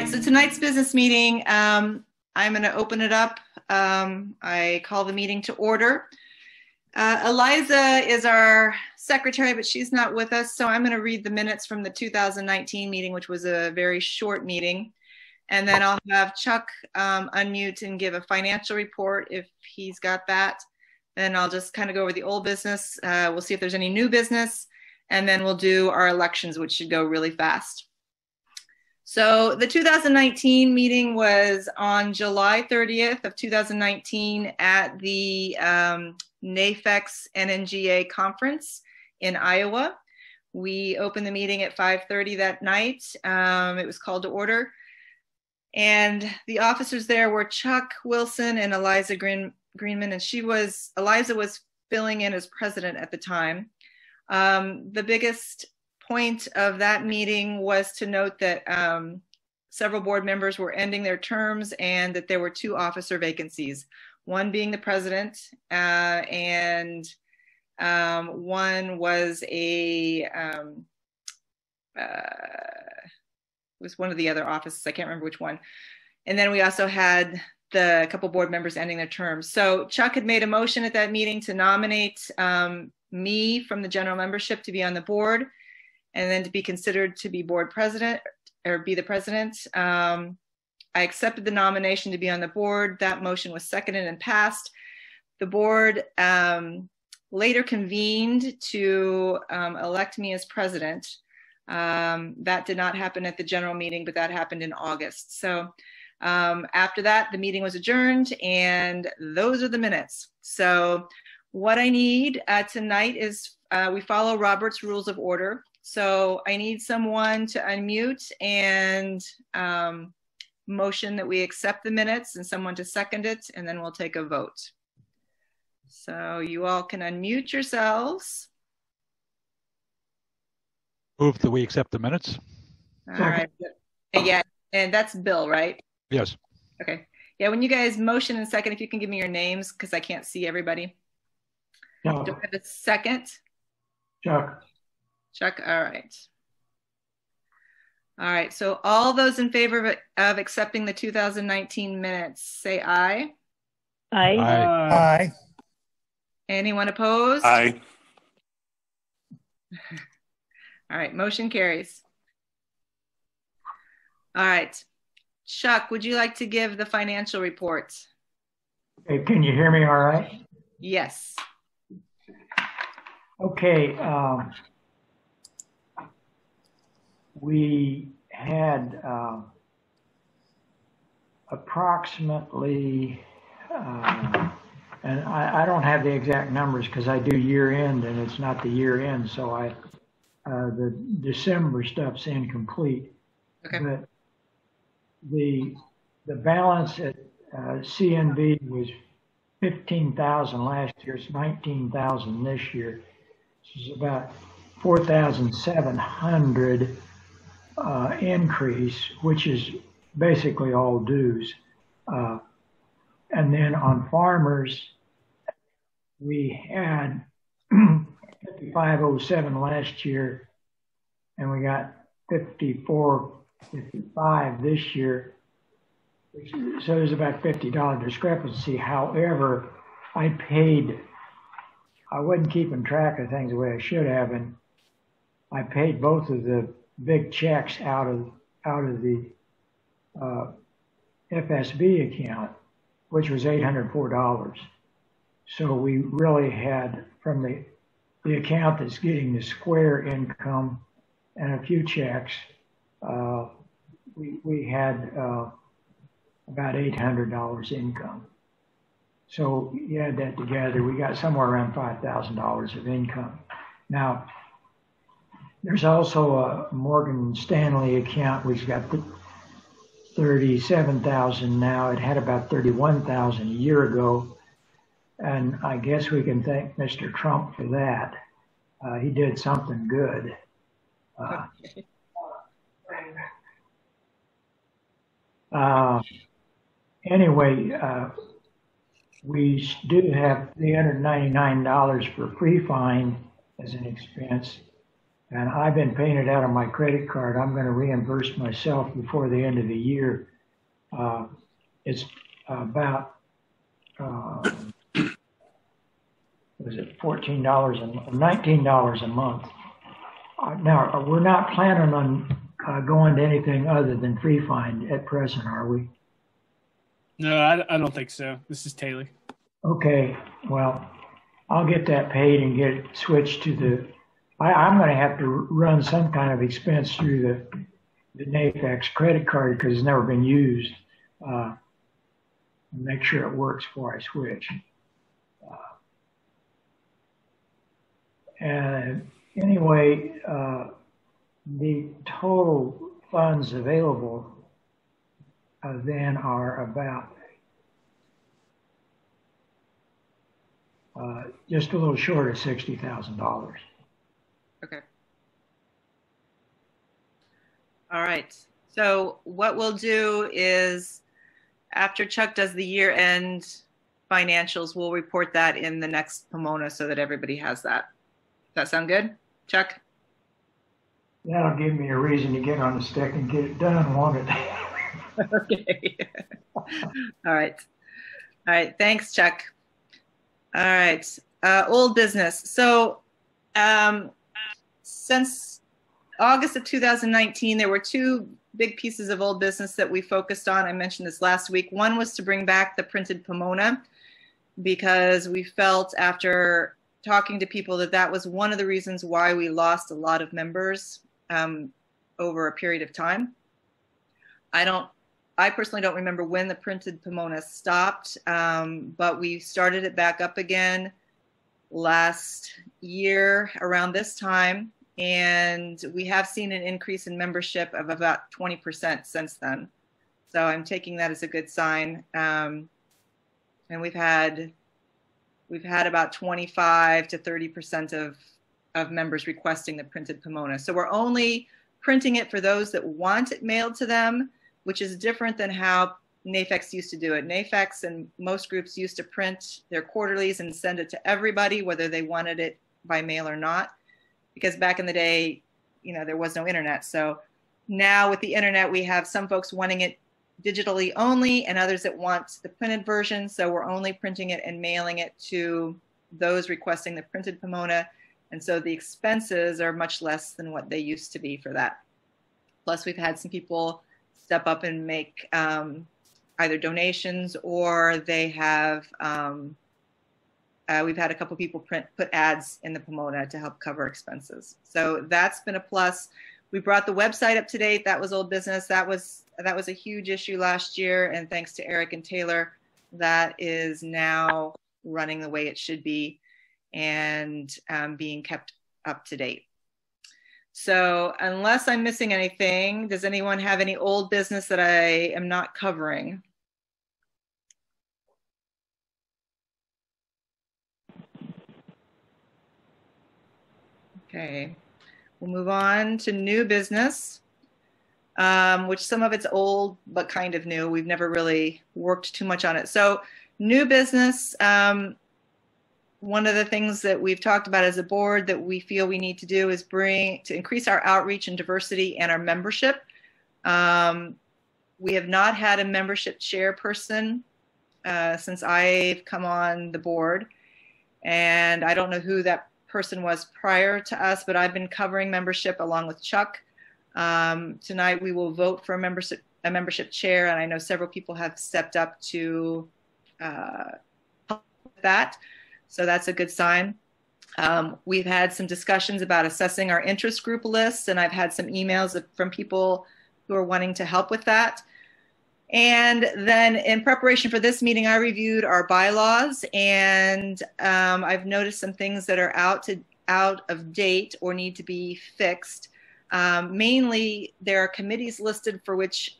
right, so tonight's business meeting, um, I'm going to open it up. Um, I call the meeting to order. Uh, Eliza is our secretary, but she's not with us, so I'm going to read the minutes from the 2019 meeting, which was a very short meeting. And then I'll have Chuck um, unmute and give a financial report if he's got that. Then I'll just kind of go over the old business. Uh, we'll see if there's any new business, and then we'll do our elections, which should go really fast. So the 2019 meeting was on July 30th of 2019 at the um, NAFEX NNGA conference in Iowa. We opened the meeting at 5:30 that night. Um, it was called to order, and the officers there were Chuck Wilson and Eliza Green, Greenman, and she was Eliza was filling in as president at the time. Um, the biggest point of that meeting was to note that um, several board members were ending their terms and that there were two officer vacancies, one being the president uh, and um, one was a um, uh, was one of the other offices. I can't remember which one. And then we also had the couple board members ending their terms. So Chuck had made a motion at that meeting to nominate um, me from the general membership to be on the board and then to be considered to be board president or be the president. Um, I accepted the nomination to be on the board. That motion was seconded and passed. The board um, later convened to um, elect me as president. Um, that did not happen at the general meeting, but that happened in August. So um, after that, the meeting was adjourned, and those are the minutes. So what I need uh, tonight is uh, we follow Robert's Rules of Order. So I need someone to unmute and um, motion that we accept the minutes and someone to second it, and then we'll take a vote. So you all can unmute yourselves. Move that we accept the minutes. All right. Yeah, and that's Bill, right? Yes. Okay. Yeah, when you guys motion and second, if you can give me your names because I can't see everybody. No. Do I have a second? Chuck. Chuck, all right. All right, so all those in favor of, of accepting the 2019 minutes, say aye. Aye. Aye. Aye. Anyone opposed? Aye. All right, motion carries. All right, Chuck, would you like to give the financial report? Hey, can you hear me all right? Yes. Okay. Um, we had uh, approximately, uh, and I, I, don't have the exact numbers because I do year end and it's not the year end, so I uh, the December stuff's incomplete. Okay. But the the balance at uh, CNB was fifteen thousand last year. It's nineteen thousand this year. This is about four thousand seven hundred uh, increase, which is basically all dues. Uh, and then on farmers, we had 5507 last year, and we got 5455 this year. So there's about $50 discrepancy. However, I paid, I wasn't keeping track of things the way I should have, and I paid both of the big checks out of out of the uh, FSB account, which was eight hundred four dollars. So we really had from the the account that's getting the square income and a few checks, uh, we we had uh, about eight hundred dollars income. So you add that together, we got somewhere around five thousand dollars of income. Now there's also a Morgan Stanley account which got 37,000 now. It had about 31,000 a year ago. And I guess we can thank Mr. Trump for that. Uh, he did something good. Uh, uh, anyway, uh, we do have $399 for FreeFind as an expense and I've been paying it out of my credit card. I'm going to reimburse myself before the end of the year. Uh, it's about uh, was it fourteen dollars and nineteen dollars a month. Uh, now we're not planning on uh, going to anything other than FreeFind at present, are we? No, I, I don't think so. This is Taylor. Okay, well, I'll get that paid and get it switched to the. I, am going to have to run some kind of expense through the the NAFEX credit card because it's never been used. Uh, make sure it works before I switch. Uh, and anyway, uh, the total funds available uh, then are about uh, just a little short of sixty thousand dollars. Okay. All right. So what we'll do is after Chuck does the year end financials, we'll report that in the next Pomona so that everybody has that. Does that sound good, Chuck? That'll give me a reason to get on the stick and get it done, won't it? okay. All right. All right. Thanks, Chuck. All right. Uh, old business. So, um, since August of 2019, there were two big pieces of old business that we focused on. I mentioned this last week. One was to bring back the printed Pomona because we felt after talking to people that that was one of the reasons why we lost a lot of members um, over a period of time. I don't, I personally don't remember when the printed Pomona stopped, um, but we started it back up again last year around this time and we have seen an increase in membership of about 20% since then. So I'm taking that as a good sign. Um, and we've had we've had about 25 to 30% of of members requesting the printed Pomona. So we're only printing it for those that want it mailed to them, which is different than how NAFEX used to do it. NAFEX and most groups used to print their quarterlies and send it to everybody, whether they wanted it by mail or not because back in the day, you know, there was no internet. So now with the internet, we have some folks wanting it digitally only and others that want the printed version. So we're only printing it and mailing it to those requesting the printed Pomona. And so the expenses are much less than what they used to be for that. Plus, we've had some people step up and make um, either donations or they have um, uh, we've had a couple people print put ads in the Pomona to help cover expenses. So that's been a plus. We brought the website up to date. That was old business. That was that was a huge issue last year, and thanks to Eric and Taylor, that is now running the way it should be and um, being kept up to date. So, unless I'm missing anything, does anyone have any old business that I am not covering? Okay, we'll move on to new business, um, which some of it's old but kind of new. We've never really worked too much on it. So, new business. Um, one of the things that we've talked about as a board that we feel we need to do is bring to increase our outreach and diversity and our membership. Um, we have not had a membership chairperson uh, since I've come on the board, and I don't know who that person was prior to us, but I've been covering membership along with Chuck. Um, tonight we will vote for a membership a membership chair, and I know several people have stepped up to uh, that, so that's a good sign. Um, we've had some discussions about assessing our interest group lists, and I've had some emails from people who are wanting to help with that. And then in preparation for this meeting, I reviewed our bylaws and um, I've noticed some things that are out to out of date or need to be fixed. Um, mainly, there are committees listed for which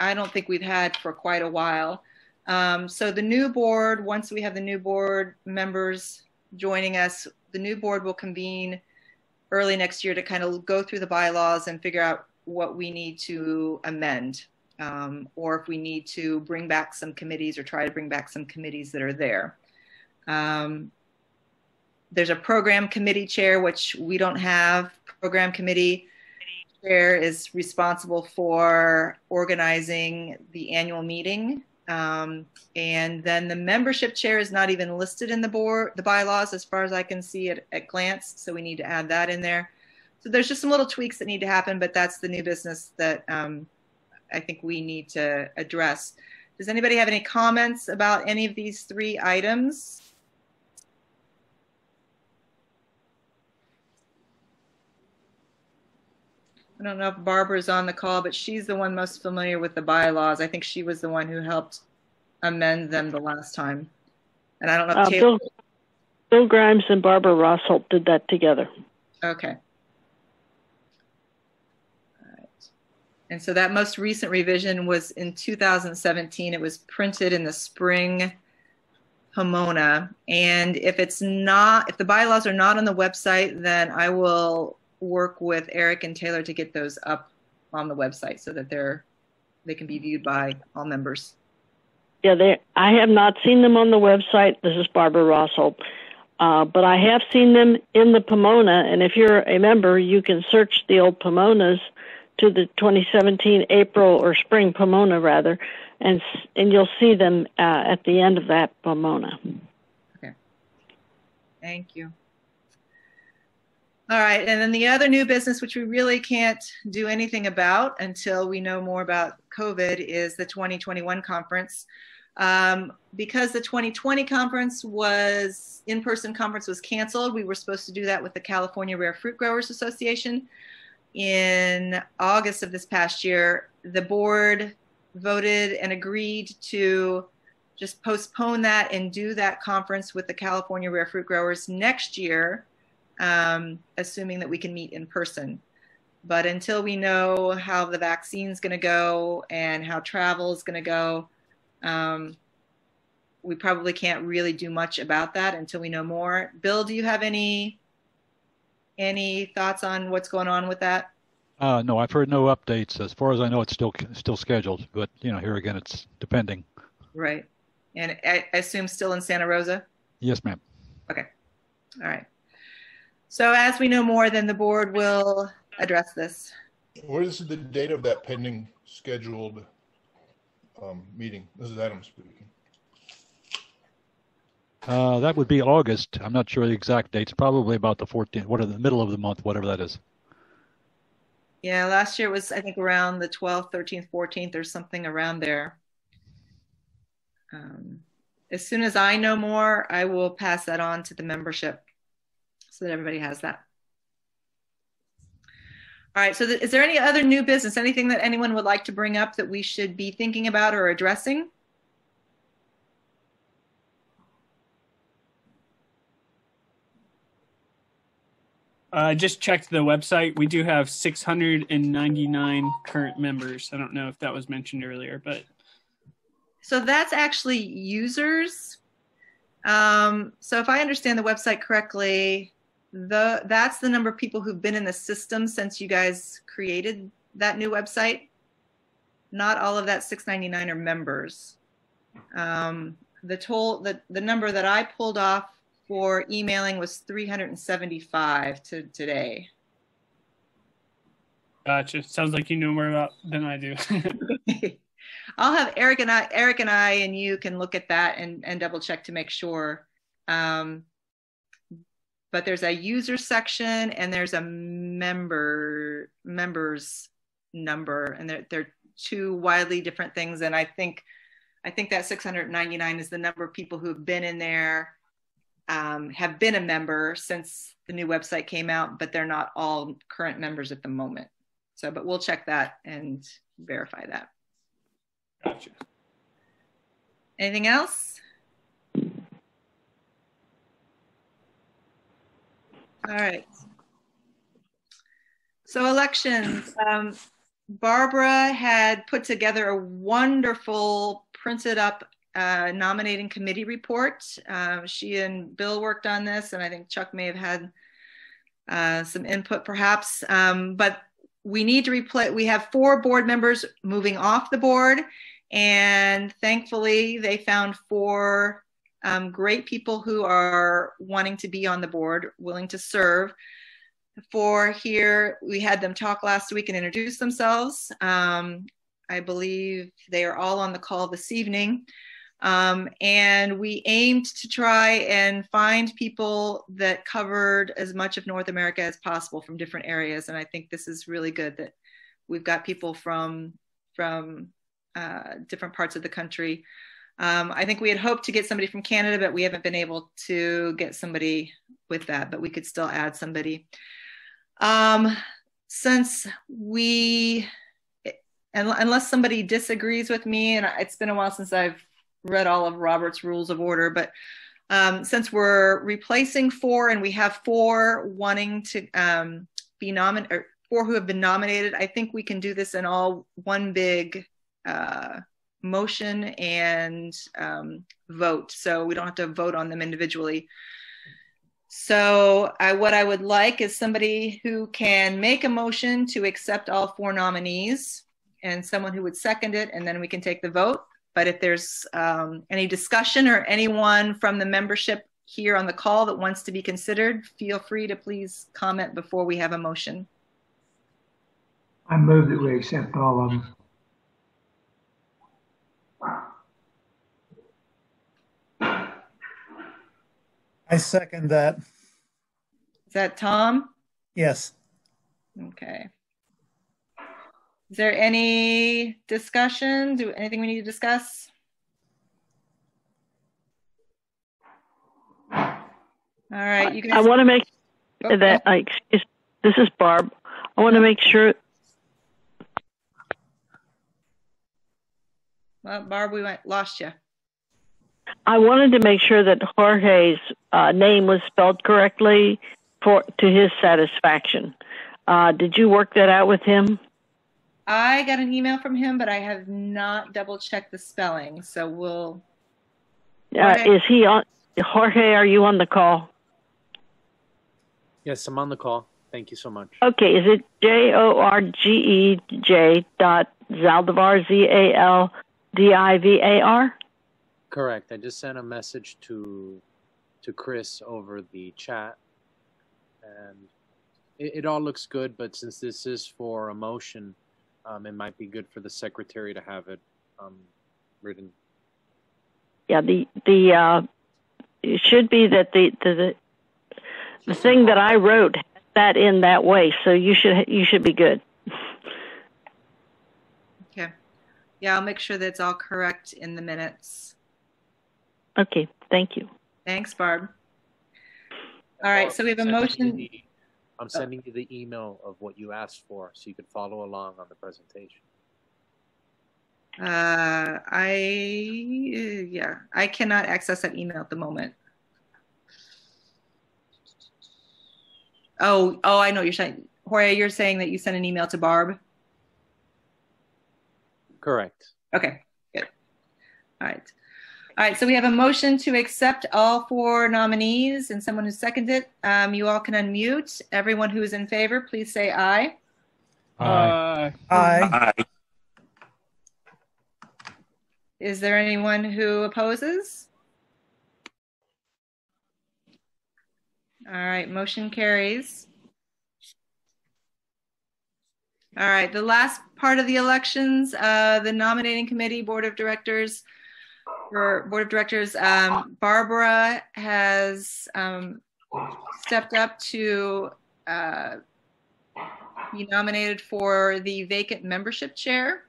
I don't think we've had for quite a while. Um, so the new board, once we have the new board members joining us, the new board will convene early next year to kind of go through the bylaws and figure out what we need to amend um, or if we need to bring back some committees or try to bring back some committees that are there. Um, there's a program committee chair, which we don't have program committee chair is responsible for organizing the annual meeting. Um, and then the membership chair is not even listed in the board, the bylaws, as far as I can see at, at glance. So we need to add that in there. So there's just some little tweaks that need to happen, but that's the new business that um, I think we need to address. Does anybody have any comments about any of these three items? I don't know if Barbara's on the call, but she's the one most familiar with the bylaws. I think she was the one who helped amend them the last time. And I don't know if Uh, Taylor. Bill, Bill Grimes and Barbara Rossholt did that together. Okay. All right. And so that most recent revision was in 2017. It was printed in the spring Pomona. And if it's not, if the bylaws are not on the website, then I will work with Eric and Taylor to get those up on the website so that they're they can be viewed by all members. Yeah, they. I have not seen them on the website. This is Barbara Rossholt. Uh, but I have seen them in the Pomona, and if you're a member, you can search the old Pomonas to the 2017 April or spring Pomona rather, and and you'll see them uh, at the end of that Pomona. Okay. Thank you. All right, and then the other new business, which we really can't do anything about until we know more about COVID, is the 2021 conference. Um, because the 2020 conference was in-person conference was canceled, we were supposed to do that with the California Rare Fruit Growers Association in August of this past year. The board voted and agreed to just postpone that and do that conference with the California Rare Fruit Growers next year um, assuming that we can meet in person. But until we know how the vaccine's going to go and how travel is going to go, um, we probably can't really do much about that until we know more. Bill, do you have any any thoughts on what's going on with that? Uh, no, I've heard no updates. As far as I know, it's still still scheduled, but you know, here again, it's depending. Right, and I, I assume still in Santa Rosa. Yes, ma'am. Okay, all right. So as we know more, then the board will address this. What is the date of that pending scheduled um, meeting? This is Adam speaking. Uh, that would be August. I'm not sure the exact dates. Probably about the 14th, what the middle of the month, whatever that is. Yeah, last year was I think around the 12th, 13th, 14th, or something around there. Um, as soon as I know more, I will pass that on to the membership so that everybody has that. All right, so th- is there any other new business, anything that anyone would like to bring up that we should be thinking about or addressing? I uh, just checked the website. We do have 699 current members. I don't know if that was mentioned earlier, but so that's actually users. Um, so if I understand the website correctly, the that's the number of people who've been in the system since you guys created that new website. Not all of that 699 are members. Um, the total the, the number that I pulled off for emailing was 375 to today. Gotcha. Sounds like you know more about than I do. I'll have Eric and I, Eric and I, and you can look at that and, and double check to make sure. Um, but there's a user section and there's a member members number, and they're they're two widely different things. And I think I think that 699 is the number of people who have been in there, um, have been a member since the new website came out, but they're not all current members at the moment. So, but we'll check that and verify that. Gotcha. Anything else? All right. So elections. Um, Barbara had put together a wonderful printed up uh, nominating committee report. Uh, she and Bill worked on this, and I think Chuck may have had uh, some input perhaps. Um, but we need to replace, we have four board members moving off the board, and thankfully they found four um, great people who are wanting to be on the board, willing to serve. four here, we had them talk last week and introduce themselves. Um, I believe they are all on the call this evening. Um, and we aimed to try and find people that covered as much of North America as possible from different areas. And I think this is really good that we've got people from from uh, different parts of the country. Um, I think we had hoped to get somebody from Canada, but we haven't been able to get somebody with that. But we could still add somebody. Um, since we, unless somebody disagrees with me, and it's been a while since I've read all of Robert's Rules of Order, but um, since we're replacing four and we have four wanting to um, be nominated, or four who have been nominated, I think we can do this in all one big uh, motion and um, vote. So we don't have to vote on them individually. So I, what I would like is somebody who can make a motion to accept all four nominees and someone who would second it, and then we can take the vote. But if there's um, any discussion or anyone from the membership here on the call that wants to be considered, feel free to please comment before we have a motion. I move that we accept all of them. I second that. Is that Tom? Yes. Okay. Is there any discussion? Do anything we need to discuss? All right, you guys. I want to make Oh, that. I excuse. This is Barb. I want to make sure. Well, Barb, we went lost you. I wanted to make sure that Jorge's uh, name was spelled correctly for to his satisfaction. Uh, did you work that out with him? I got an email from him, but I have not double checked the spelling. So we'll. Uh, is he on? Jorge, are you on the call? Yes, I'm on the call. Thank you so much. Okay, is it J O R G E J dot Zaldivar Z A L D I V A R? Correct. I just sent a message to to Chris over the chat, and it, it all looks good. But since this is for a motion, um, it might be good for the secretary to have it um, written. Yeah, the the uh, it should be that the the the, the thing that I wrote has that in that way, so you should you should be good. Okay. Yeah, I'll make sure that's all correct in the minutes. Okay, thank you. Thanks, Barb. All right, so we have a I'm sending you motion. I'm sending you the email of what you asked for, so you can follow along on the presentation. Uh, I, yeah, I cannot access that email at the moment. Oh, oh, I know what you're saying. Jorge, you're saying that you sent an email to Barb? Correct. Okay, good. All right. All right, so we have a motion to accept all four nominees and someone who seconded it. Um, you all can unmute. Everyone who is in favor, please say aye. Aye. Uh, Aye. Is there anyone who opposes? All right, motion carries. All right, the last part of the elections, uh, the nominating committee, board of directors, for board of directors, um, Barbara has um, stepped up to uh, be nominated for the vacant membership chair.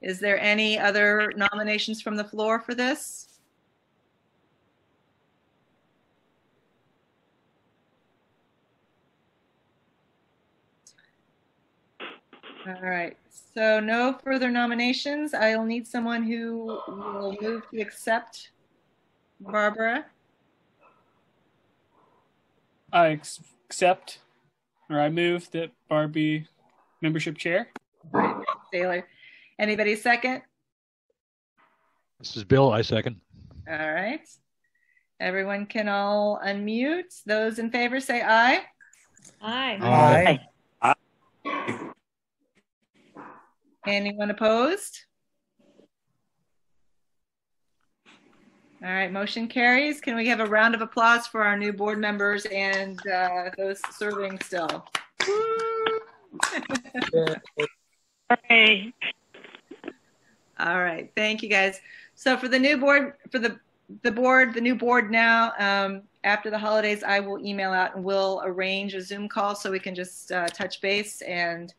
Is there any other nominations from the floor for this? All right, so no further nominations. I'll need someone who will move to accept Barbara. I ex- accept, or I move that Barbie membership chair. Taylor. Anybody second? This is Bill. I second. All right. Everyone can all unmute. Those in favor say aye. Aye. Anyone opposed? All right, motion carries. Can we have a round of applause for our new board members and uh, those serving still? Hey. All right, thank you guys. So for the new board, for the the board, the new board now, um, after the holidays, I will email out and we'll arrange a Zoom call so we can just uh, touch base and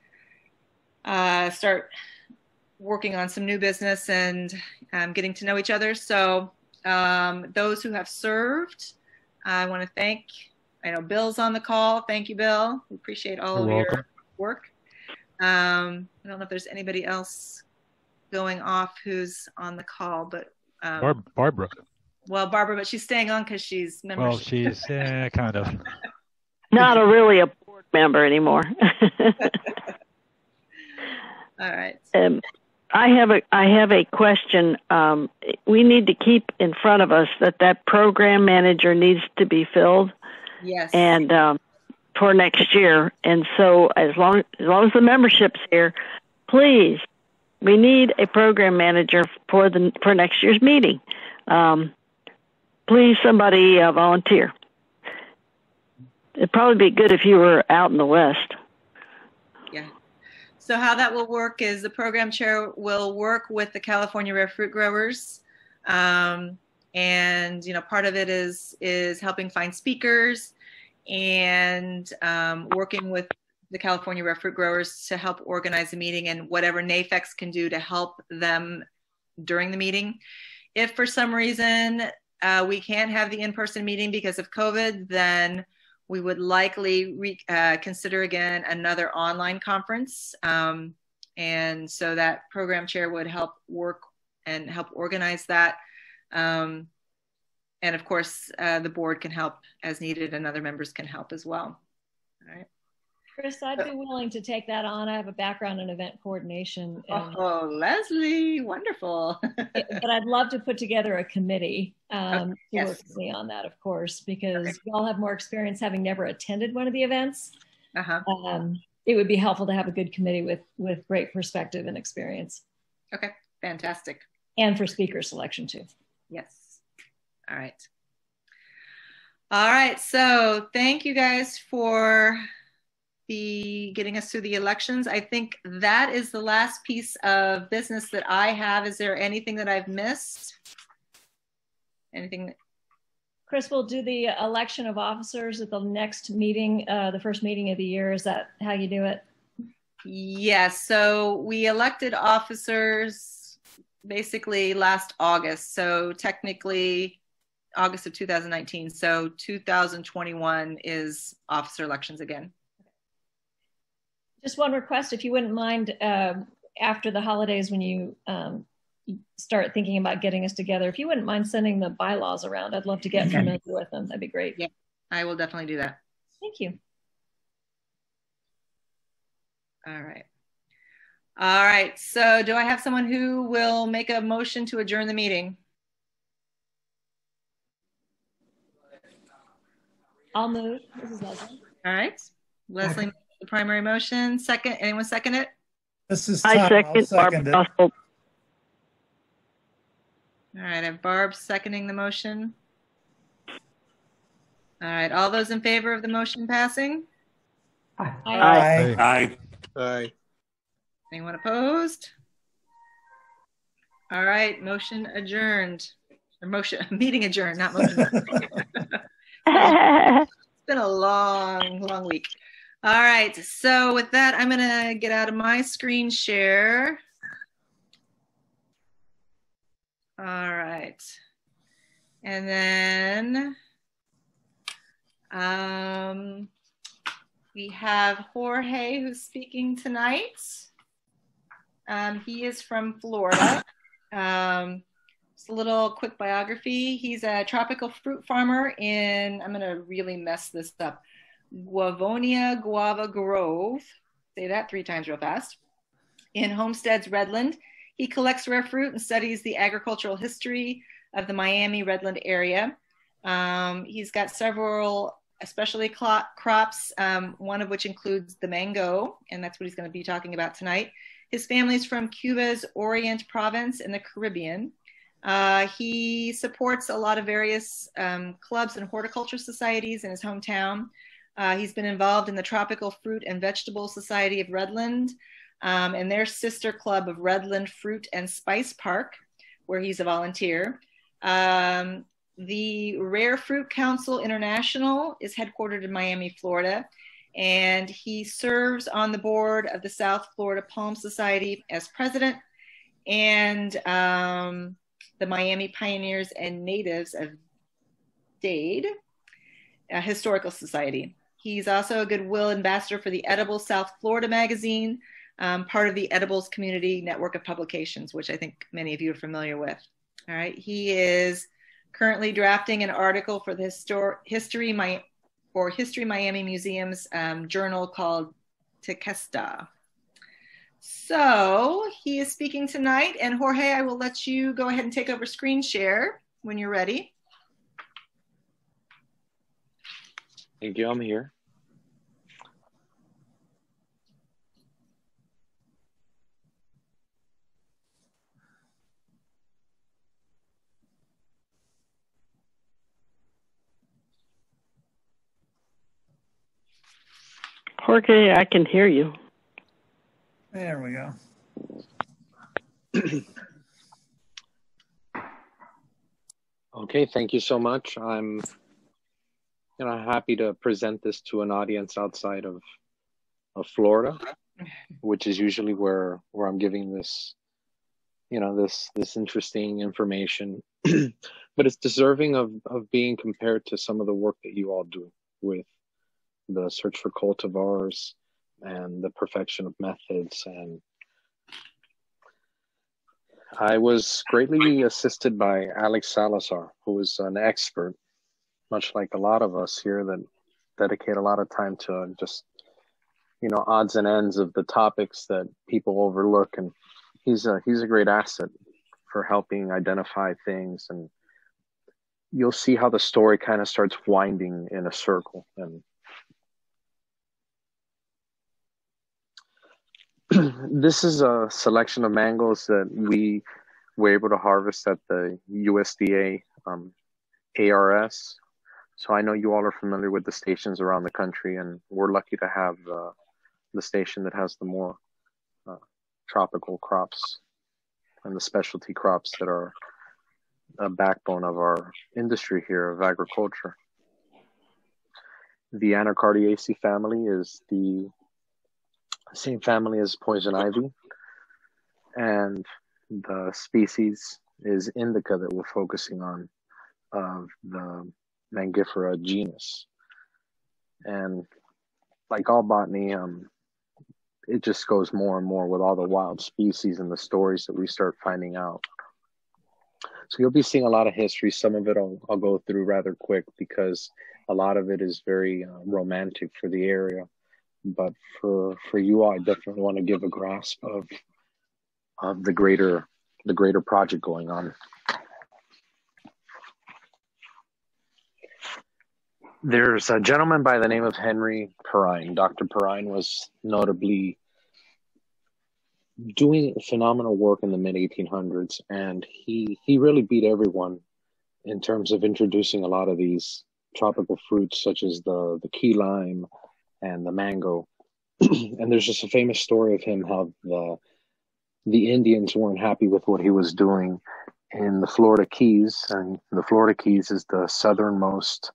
uh, start working on some new business and um, getting to know each other. So um, those who have served, I want to thank. I know Bill's on the call. Thank you, Bill. We appreciate all You're of welcome. your work. Um, I don't know if there's anybody else going off who's on the call, but um, Barb, Barbara. well, Barbara, but she's staying on because she's Well, she's yeah, kind of. Not a really a board member anymore. All right. um, I have a I have a question. Um, we need to keep in front of us that that program manager needs to be filled, Yes. and um, for next year. And so, as long as long as the membership's here, please, we need a program manager for the for next year's meeting. Um, please, somebody uh, volunteer. It'd probably be good if you were out in the west. So how that will work is the program chair will work with the California Rare Fruit Growers, um, and you know part of it is is helping find speakers and um, working with the California Rare Fruit Growers to help organize the meeting and whatever NAFEX can do to help them during the meeting. If for some reason uh, we can't have the in-person meeting because of COVID, then we would likely re- uh, consider again another online conference. Um, and so that program chair would help work and help organize that. Um, and of course, uh, the board can help as needed, and other members can help as well. All right. Chris, I'd be willing to take that on. I have a background in event coordination, and, Oh, Leslie, wonderful. but I'd love to put together a committee um, to yes. work with me on that, of course, because Okay. we all have more experience having never attended one of the events. uh-huh. Um, it would be helpful to have a good committee with with great perspective and experience, Okay, fantastic. and for speaker selection too. Yes. All right. All right. So thank you guys for the getting us through the elections. I think that is the last piece of business that I have. Is there anything that I've missed? Anything? Chris, we'll do the election of officers at the next meeting, uh, the first meeting of the year. Is that how you do it? Yes. So we elected officers basically last August. So technically August of 2019. So 2021 is officer elections again. Just one request, if you wouldn't mind, um, after the holidays, when you um, start thinking about getting us together, if you wouldn't mind sending the bylaws around, I'd love to get familiar with them. That'd be great. Yeah. I will definitely do that. Thank you. All right. All right. So do I have someone who will make a motion to adjourn the meeting? I'll move. This is Leslie. All right. Leslie, the primary motion. Second, anyone second it? This is I second Barb Russell. All right. I have Barb seconding the motion. All right. All those in favor of the motion passing? Aye. Aye. Aye. Anyone opposed? All right. Motion adjourned. Or motion, meeting adjourned, not motion. It's been a long, long week. All right. So with that, I'm to get out of my screen share. All right. And then um, we have Jorge who's speaking tonight. Um, he is from Florida. Um, just a little quick biography. He's a tropical fruit farmer in, I'm to really mess this up, Guavonia Guava Grove. Say that three times real fast. In Homestead's Redland. He collects rare fruit and studies the agricultural history of the Miami Redland area. Um, he's got several especially crops, um, one of which includes the mango, and that's what he's going to be talking about tonight. His family's from Cuba's Orient province in the Caribbean. Uh, he supports a lot of various um, clubs and horticulture societies in his hometown. Uh, he's been involved in the Tropical Fruit and Vegetable Society of Redland um, and their sister club of Redland Fruit and Spice Park, where he's a volunteer. Um, the Rare Fruit Council International is headquartered in Miami, Florida, and he serves on the board of the South Florida Palm Society as president and um, the Miami Pioneers and Natives of Dade a Historical Society. He's also a Goodwill Ambassador for the Edible South Florida magazine, um, part of the Edible Communities Network of Publications, which I think many of you are familiar with. All right, he is currently drafting an article for the Histor- History My for History Miami Museum's um, journal called Tequesta. So he is speaking tonight, and Jorge, I will let you go ahead and take over screen share when you're ready. Thank you. I'm here. Jorge, I can hear you. There we go. Okay, thank you so much. I'm you know happy to present this to an audience outside of of Florida, which is usually where where I'm giving this you know this this interesting information. but it's deserving of of being compared to some of the work that you all do with the search for cultivars and the perfection of methods and I was greatly assisted by Alex Salazar, who is an expert, much like a lot of us here that dedicate a lot of time to uh, just, you know, odds and ends of the topics that people overlook. And he's a, he's a great asset for helping identify things. And you'll see how the story kind of starts winding in a circle. And this is a selection of mangoes that we were able to harvest at the USDA um, ARS. So I know you all are familiar with the stations around the country, and we're lucky to have uh, the station that has the more uh, tropical crops and the specialty crops that are a backbone of our industry here of agriculture. The Anacardiaceae family is the same family as poison ivy, and the species is indica that we're focusing on of the Mangifera genus. And like all botany, um, it just goes more and more with all the wild species and the stories that we start finding out. So you'll be seeing a lot of history. Some of it I'll, I'll go through rather quick because a lot of it is very uh, romantic for the area but for for you all, I definitely want to give a grasp of of the greater the greater project going on. There's a gentleman by the name of Henry Perrine. Dr. Perrine was notably doing phenomenal work in the mid 1800s, and he he really beat everyone in terms of introducing a lot of these tropical fruits, such as the the key lime, and the mango. and there's just a famous story of him how the the Indians weren't happy with what he was doing in the Florida Keys, and the Florida Keys is the southernmost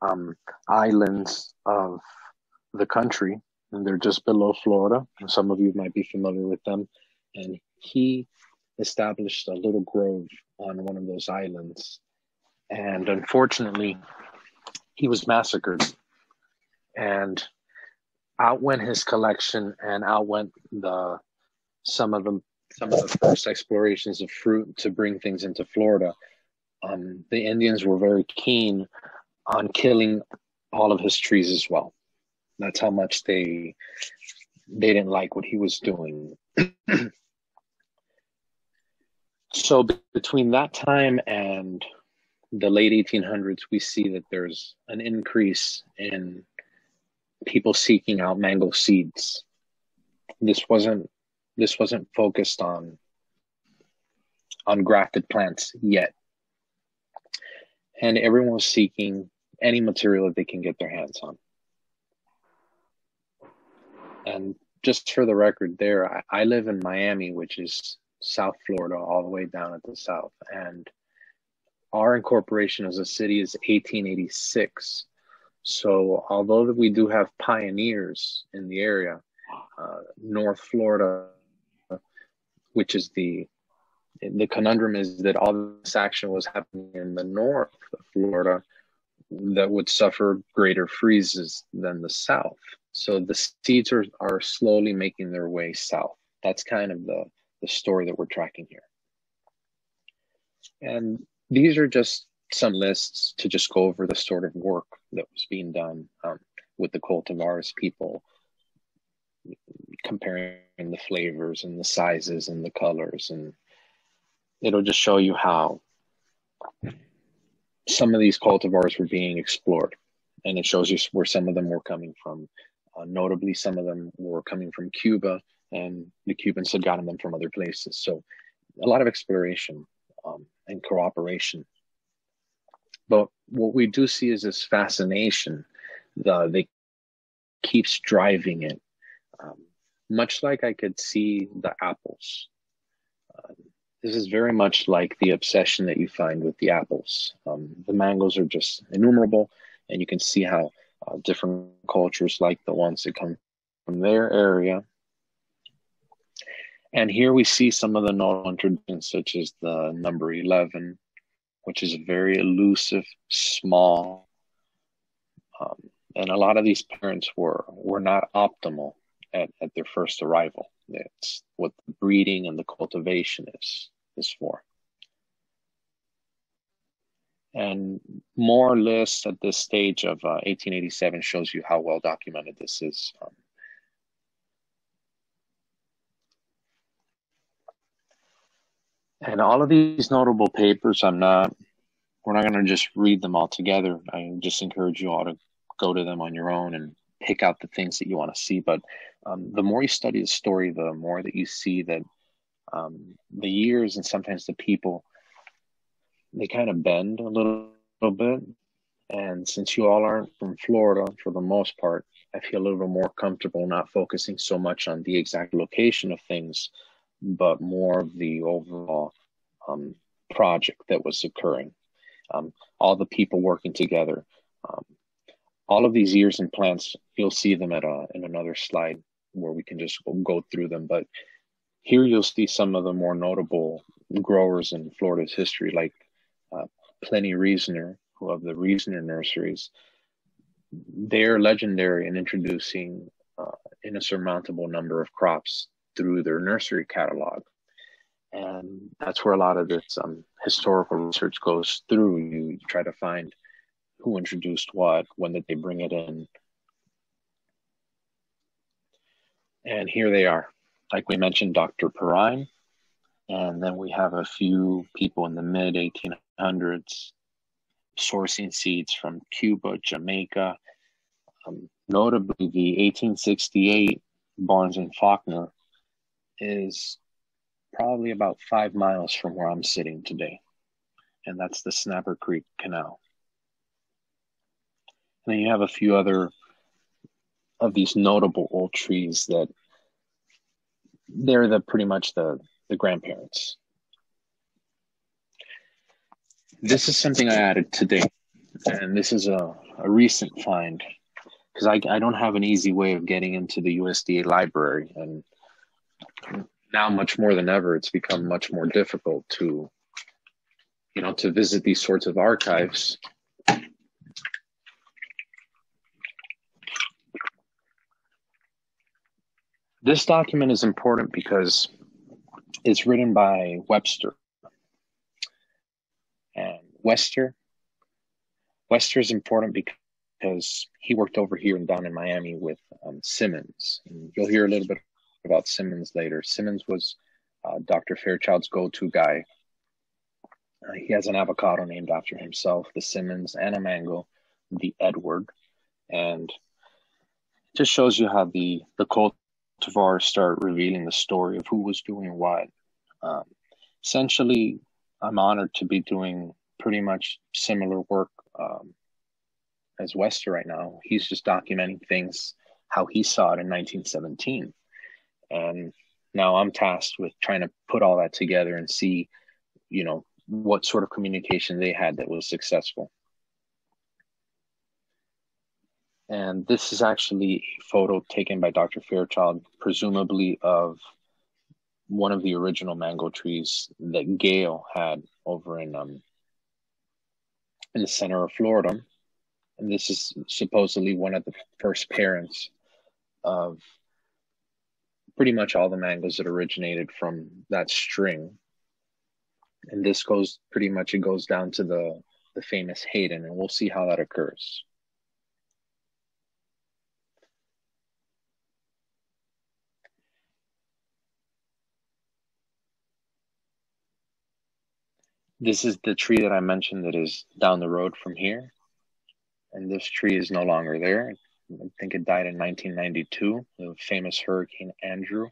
um, islands of the country, and they're just below Florida. Some of you might be familiar with them. And he established a little grove on one of those islands, and unfortunately, he was massacred. And outwent his collection and outwent the some of the some of the first explorations of fruit to bring things into Florida. Um, the Indians were very keen on killing all of his trees as well. That's how much they they didn't like what he was doing. so between that time and the late 1800s, we see that there's an increase in people seeking out mango seeds. This wasn't this wasn't focused on on grafted plants yet. And everyone was seeking any material that they can get their hands on. And just for the record, there, I, I live in Miami, which is South Florida, all the way down at the south. And our incorporation as a city is 1886. So, although we do have pioneers in the area, uh, North Florida, which is the the conundrum is that all this action was happening in the north of Florida that would suffer greater freezes than the south. So the seeds are, are slowly making their way south. That's kind of the, the story that we're tracking here. And these are just some lists to just go over the sort of work that was being done um, with the cultivars people comparing the flavors and the sizes and the colors and it'll just show you how some of these cultivars were being explored. And it shows you where some of them were coming from. Uh, notably some of them were coming from cuba and the cubans had gotten them from other places. So a lot of exploration um, and cooperation but what we do see is this fascination the, that keeps driving it um, much like i could see the apples uh, this is very much like the obsession that you find with the apples. Um, the mangoes are just innumerable, and you can see how uh, different cultures like the ones that come from their area. And here we see some of the notable introductions, such as the number 11, which is a very elusive, small. Um, and a lot of these parents were, were not optimal at, at their first arrival. It's what the breeding and the cultivation is is for. And more lists at this stage of uh, 1887 shows you how well documented this is. Um, and all of these notable papers, I'm not, we're not going to just read them all together. I just encourage you all to go to them on your own and pick out the things that you want to see. But um, the more you study the story, the more that you see that um, the years and sometimes the people they kind of bend a little, little bit. And since you all aren't from Florida for the most part, I feel a little more comfortable not focusing so much on the exact location of things, but more of the overall um, project that was occurring. Um, all the people working together. Um, all of these years and plants, you'll see them at a, in another slide where we can just go through them. But here you'll see some of the more notable growers in Florida's history, like uh, Pliny Reasoner, who of the Reasoner nurseries. They're legendary in introducing uh, an insurmountable number of crops through their nursery catalog. And that's where a lot of this um, historical research goes through. You try to find who introduced what, when did they bring it in. And here they are like we mentioned, Dr. Perrine. And then we have a few people in the mid 1800s sourcing seeds from Cuba, Jamaica. Um, notably, the 1868 Barnes and Faulkner is probably about five miles from where I'm sitting today, and that's the Snapper Creek Canal. And then you have a few other of these notable old trees that they're the pretty much the the grandparents. This is something I added today, and this is a, a recent find because I, I don't have an easy way of getting into the USDA library, and now much more than ever, it's become much more difficult to, you know, to visit these sorts of archives This document is important because it's written by Wester. And Wester, Wester is important because he worked over here and down in Miami with um, Simmonds. And you'll hear a little bit about Simmonds later. Simmonds was uh, Dr. Fairchild's go-to guy. Uh, he has an avocado named after himself, the Simmonds, and a mango, the Edward, and it just shows you how the the cult cultivars start revealing the story of who was doing what. Um, essentially, I'm honored to be doing pretty much similar work um, as Wester right now. He's just documenting things how he saw it in 1917. And now I'm tasked with trying to put all that together and see, you know, what sort of communication they had that was successful. And this is actually a photo taken by Dr. Fairchild, presumably of one of the original mango trees that Gale had over in um, in the center of Florida. And this is supposedly one of the first parents of pretty much all the mangoes that originated from that string. And this goes pretty much it goes down to the the famous Haden, and we'll see how that occurs. This is the tree that I mentioned that is down the road from here. And this tree is no longer there. I think it died in 1992, the famous Hurricane Andrew.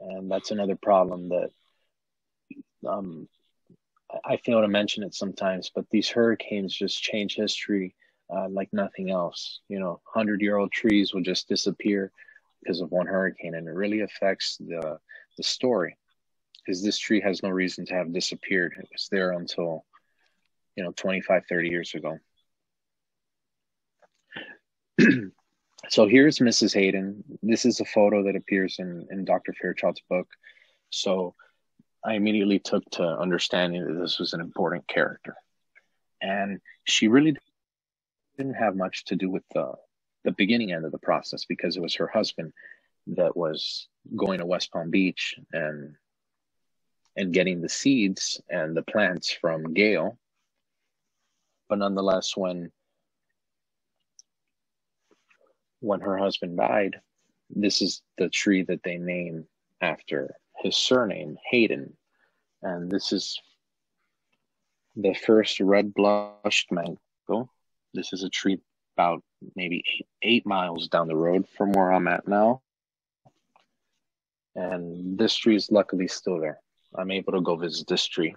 And that's another problem that um, I fail to mention it sometimes, but these hurricanes just change history uh, like nothing else. You know, 100 year old trees will just disappear because of one hurricane, and it really affects the, the story because this tree has no reason to have disappeared. It was there until, you know, 25, 30 years ago. so here's Mrs. Haden. This is a photo that appears in, in Dr. Fairchild's book. So I immediately took to understanding that this was an important character. And she really didn't have much to do with the, the beginning end of the process because it was her husband that was going to West Palm Beach and and getting the seeds and the plants from Gale. But nonetheless, when when her husband died, this is the tree that they name after his surname, Haden. And this is the first red blushed mango. This is a tree about maybe eight, eight miles down the road from where I'm at now. And this tree is luckily still there. I'm able to go visit this tree.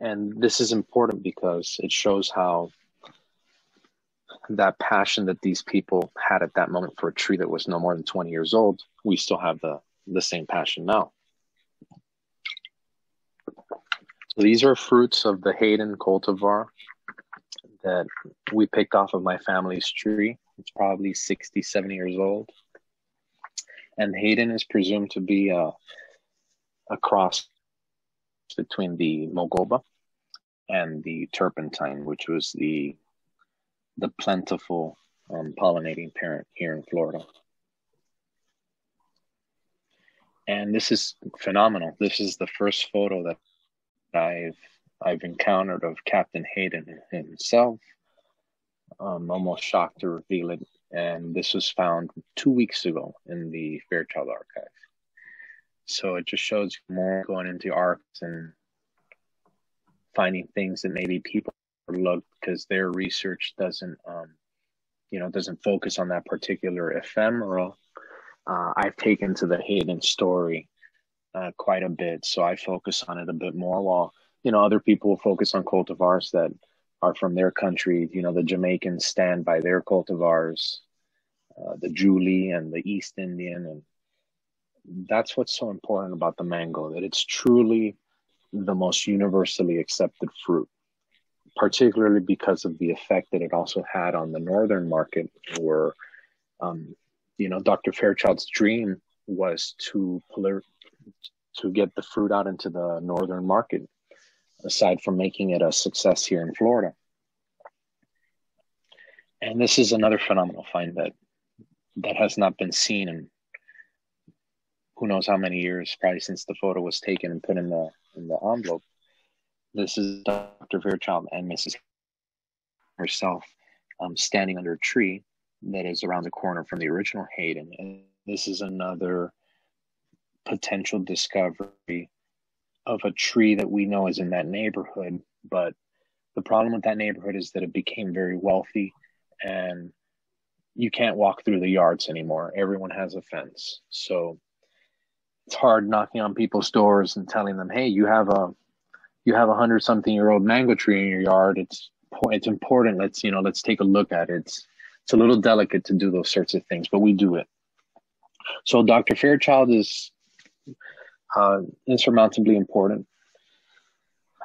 And this is important because it shows how that passion that these people had at that moment for a tree that was no more than 20 years old, we still have the, the same passion now. These are fruits of the Haden cultivar that we picked off of my family's tree. It's probably 60, 70 years old. And Haden is presumed to be a, a cross between the Mulgoba and the turpentine, which was the the plentiful um, pollinating parent here in Florida. And this is phenomenal. This is the first photo that I've I've encountered of Captain Haden himself. I'm almost shocked to reveal it. And this was found two weeks ago in the Fairchild Archive. So it just shows more going into arts and finding things that maybe people overlook because their research doesn't, um, you know, doesn't focus on that particular ephemeral. Uh, I've taken to the Haden story uh, quite a bit, so I focus on it a bit more. While you know, other people focus on cultivars that are from their country. You know, the Jamaicans stand by their cultivars, uh, the Julie and the East Indian, and that's what's so important about the mango that it's truly the most universally accepted fruit particularly because of the effect that it also had on the northern market where um, you know dr fairchild's dream was to to get the fruit out into the northern market aside from making it a success here in florida and this is another phenomenal find that that has not been seen in who knows how many years, probably since the photo was taken and put in the in the envelope. This is Dr. Fairchild and Mrs. herself um, standing under a tree that is around the corner from the original Haden. And this is another potential discovery of a tree that we know is in that neighborhood. But the problem with that neighborhood is that it became very wealthy and you can't walk through the yards anymore. Everyone has a fence. So it's hard knocking on people's doors and telling them, "Hey, you have a you have a hundred something year old mango tree in your yard. It's it's important. Let's you know let's take a look at it. It's it's a little delicate to do those sorts of things, but we do it. So Dr. Fairchild is uh, insurmountably important.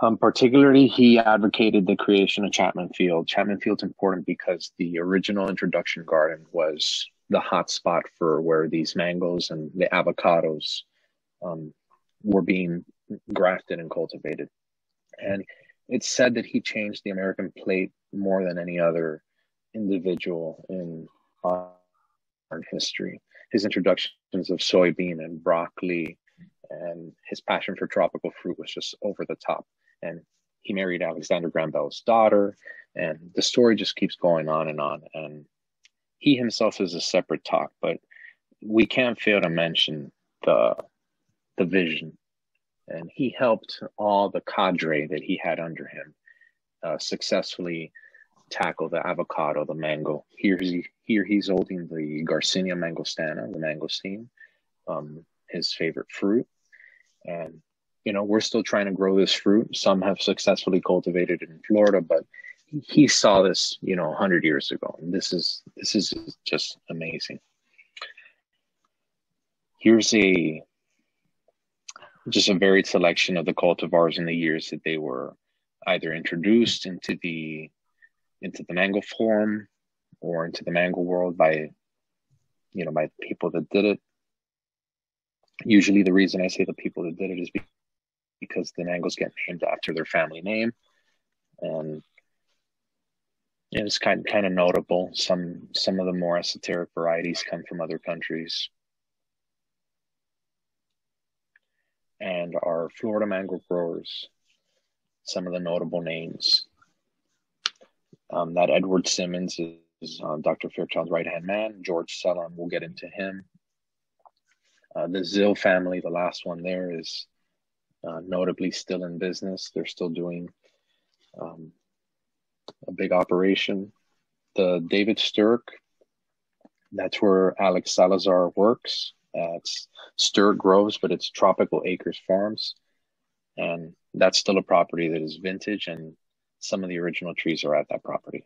Um, particularly, he advocated the creation of Chapman Field. Chapman Field's important because the original introduction garden was the hot spot for where these mangoes and the avocados um, were being grafted and cultivated. And it's said that he changed the American plate more than any other individual in modern history. His introductions of soybean and broccoli and his passion for tropical fruit was just over the top. And he married Alexander Graham Bell's daughter, and the story just keeps going on and on. And he himself is a separate talk, but we can't fail to mention the the vision. And he helped all the cadre that he had under him uh, successfully tackle the avocado, the mango. Here he here he's holding the Garcinia mangostana, the mangosteen, um, his favorite fruit. And you know, we're still trying to grow this fruit. Some have successfully cultivated it in Florida, but he saw this, you know, 100 years ago. And this is this is just amazing. Here's a just a varied selection of the cultivars in the years that they were either introduced into the into the mango form or into the mango world by you know by people that did it. Usually the reason i say the people that did it is because the mangoes get named after their family name. And it's kind kind of notable. Some some of the more esoteric varieties come from other countries and our florida mango growers some of the notable names um, that Edward Simmonds is, is uh, Dr. Fairchild's right hand man. George Cellon, we'll get into him. Uh, the Zill family, the last one there, is uh, notably still in business. They're still doing um, a big operation. The David Sturrock, that's where Alex Salazar works. Uh, it's Sturrock Groves, but it's Tropical Acres Farms. And that's still a property that is vintage and some of the original trees are at that property.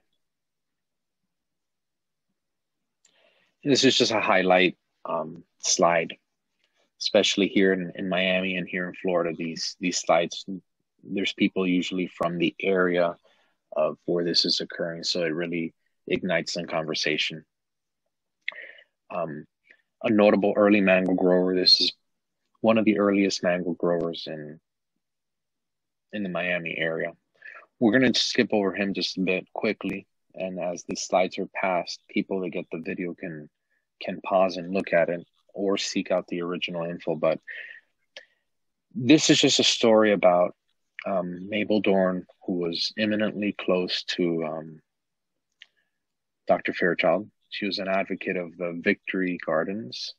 This is just a highlight um, slide, especially here in, in Miami and here in Florida. These these slides, there's people usually from the area of where this is occurring, so it really ignites some conversation. Um, a notable early mango grower. This is one of the earliest mango growers in in the Miami area. We're going to skip over him just a bit quickly, and as the slides are passed, people that get the video can can pause and look at it or seek out the original info. But this is just a story about um, Mabel Dorn, who was eminently close to um, Dr. Fairchild. She was an advocate of the Victory Gardens,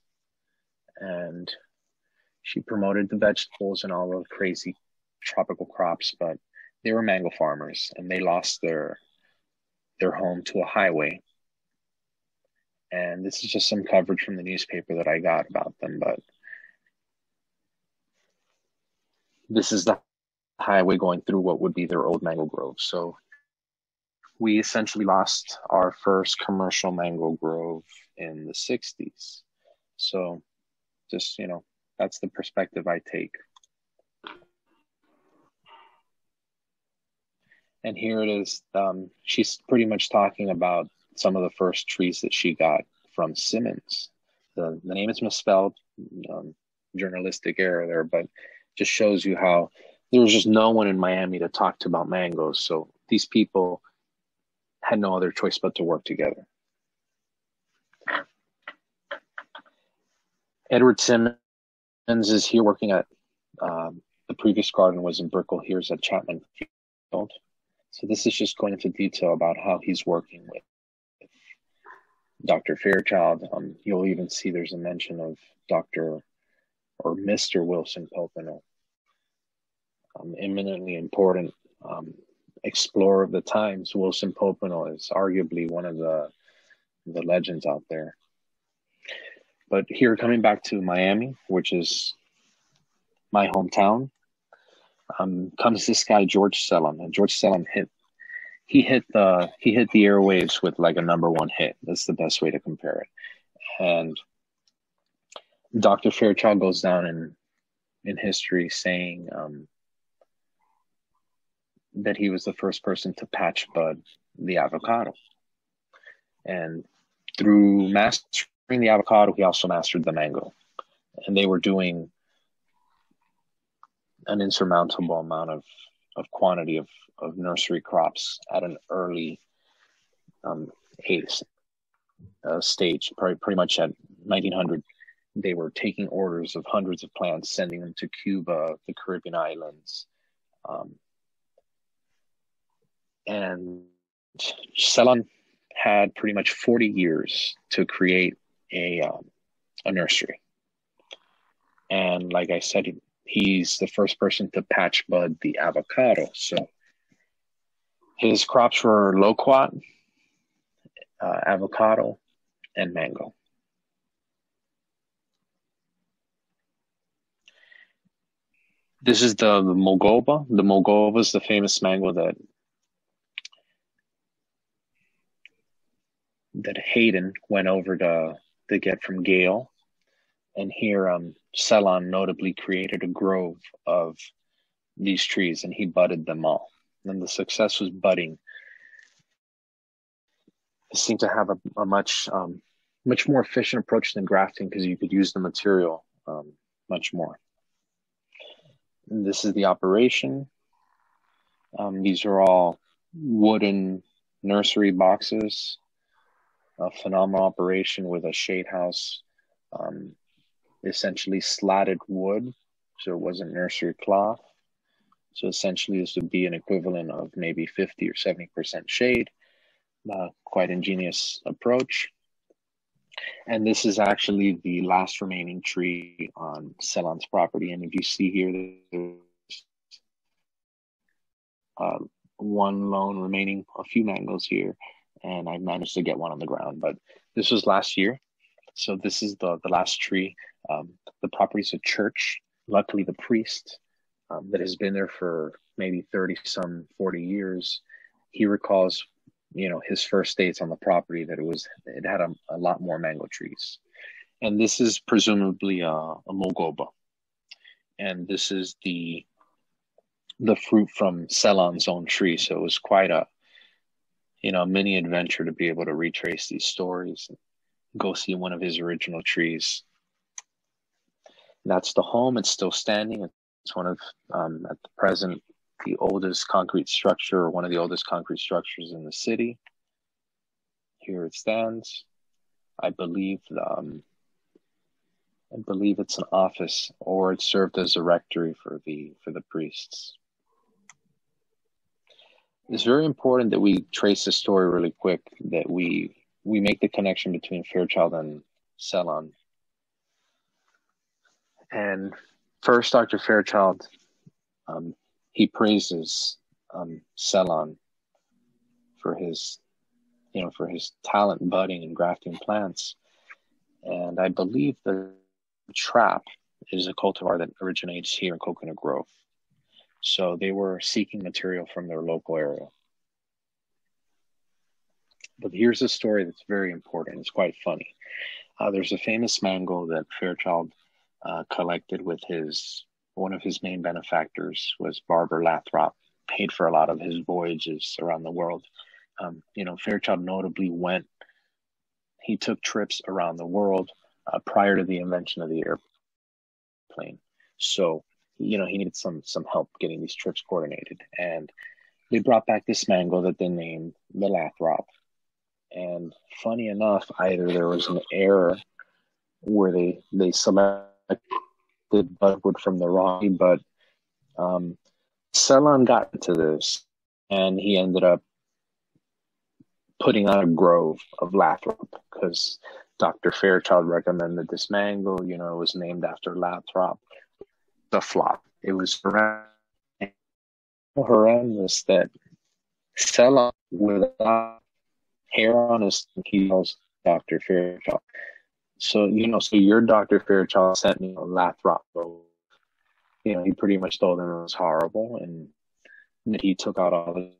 and she promoted the vegetables and all the crazy tropical crops, but they were mango farmers and they lost their their home to a highway. And this is just some coverage from the newspaper that I got about them, but this is the highway going through what would be their old mango grove. So we essentially lost our first commercial mango grove in the 60s. So just, you know, that's the perspective I take. and here it is. Um, she's pretty much talking about some of the first trees that she got from Simmonds. The, the name is misspelled, um, journalistic error there, but just shows you how there was just no one in Miami to talk to about mangoes. So these people had no other choice but to work together. Edward Simmonds is here working at um, the previous garden was in Brickell. Here's at Chapman Field. So this is just going into detail about how he's working with Dr. Fairchild. Um, you'll even see there's a mention of Dr. or Mr. Wilson Popenoe, um, eminently important um, explorer of the times. Wilson Popenoe is arguably one of the the legends out there. But here, coming back to Miami, which is my hometown, um, comes this guy George Cellon, and George Cellon hit he hit the he hit the airwaves with like a number one hit. That's the best way to compare it. And Dr. Fairchild goes down in in history saying um, that he was the first person to patch bud the avocado. And through mastering the avocado, he also mastered the mango. And they were doing an insurmountable amount of, of quantity of, of nursery crops at an early um, uh, stage, pretty, pretty much at 1900. They were taking orders of hundreds of plants, sending them to Cuba, the Caribbean islands. Um, and Cellon had pretty much 40 years to create a, um, a nursery. And like I said, he's the first person to patch bud the avocado. So his crops were loquat, uh, avocado, and mango. This is the, the Mulgoba. The Mulgoba is the famous mango that that Hayden went over to to get from Gale, and here um, Cellon notably created a grove of these trees, and he budded them all. And the success was budding. It seemed to have a, a much um, much more efficient approach than grafting because you could use the material um, much more. And this is the operation. Um, these are all wooden nursery boxes a phenomenal operation with a shade house, um, essentially slatted wood, so it wasn't nursery cloth. So essentially, this would be an equivalent of maybe 50 or 70% shade. Uh, quite ingenious approach. And this is actually the last remaining tree on Cellon's property. And if you see here, there's uh, one lone remaining, a few mangoes here and I managed to get one on the ground. But this was last year, so this is the the last tree. Um, the property is a church. Luckily, the priest um, that has been there for maybe thirty some forty years, he recalls, you know, his first dates on the property that it was it had a, a lot more mango trees, and this is presumably a, a mulgoba, and this is the the fruit from Cellon's own tree. So it was quite a you know, mini adventure to be able to retrace these stories and go see one of his original trees. That's the home. It's still standing. It's one of, um, at the present, the oldest concrete structure, or one of the oldest concrete structures in the city. Here it stands. I believe, um, I believe it's an office, or it served as a rectory for the for the priests it's very important that we trace the story really quick, that we we make the connection between Fairchild and Cellon. And first, Dr. Fairchild, um, he praises um, for his, you know, for his talent budding and grafting plants. And I believe the Trapp is a cultivar that originates here in Coconut Grove. So they were seeking material from their local area. But here's a story that's very important. It's quite funny. Uh, there's a famous mango that Fairchild uh, collected with his one of his main benefactors was Barbour Lathrop, paid for a lot of his voyages around the world. Um, you know, Fairchild notably went. He took trips around the world uh, prior to the invention of the airplane. So you know he needed some some help getting these trips coordinated and they brought back this mango that they named the lathrop and funny enough either there was an error where they they selected budwood from the wrong but um Cellon got into this and he ended up putting on a grove of lathrop because Dr. Fairchild recommended this mango. You know, it was named after Lathrop the flop. It was horrendous that Cellon without hair on his heels, Dr. Fairchild. So you know, so your Dr. Fairchild sent me a Lathrop you know, he pretty much told him it was horrible and that he took out all the.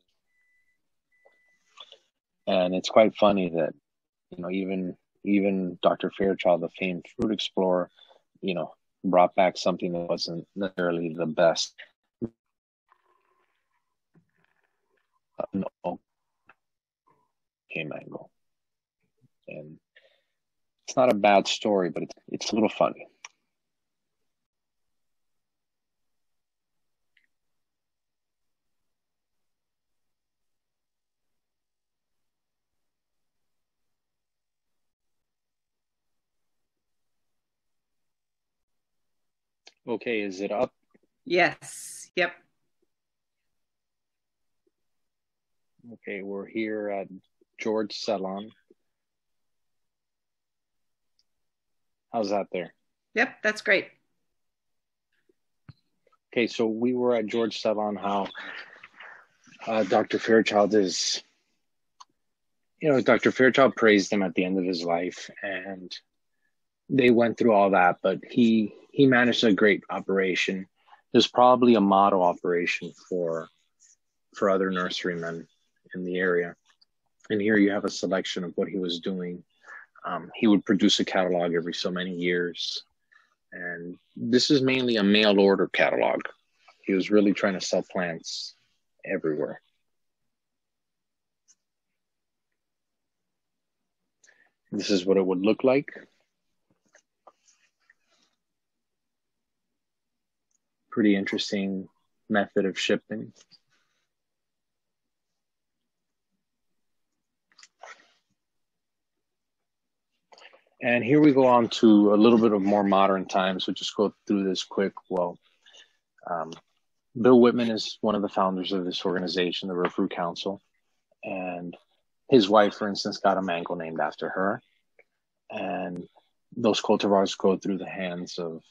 And it's quite funny that, you know, even even Dr. Fairchild, the famed fruit explorer, you know, brought back something that wasn't necessarily the best. No, okay, mango, and it's not a bad story, but it's it's a little funny. Okay, is it up? Yes. Yep. Okay, we're here at George Cellon. How's that there? Yep. That's great. Okay, so we were at George Cellon. How uh, Dr. Fairchild is, you know, Dr. Fairchild praised him at the end of his life, and they went through all that, but he he managed a great operation. There's probably a model operation for for other nurserymen in the area. And here you have a selection of what he was doing. Um, he would produce a catalog every so many years. And this is mainly a mail order catalog. He was really trying to sell plants everywhere. This is what it would look like. Pretty interesting method of shipping. And here we go on to a little bit of more modern times. So just go through this quick. Well, um, Bill Whitman is one of the founders of this organization, the Fruit Council, and his wife, for instance, got a mango named after her. And those cultivars go through the hands of,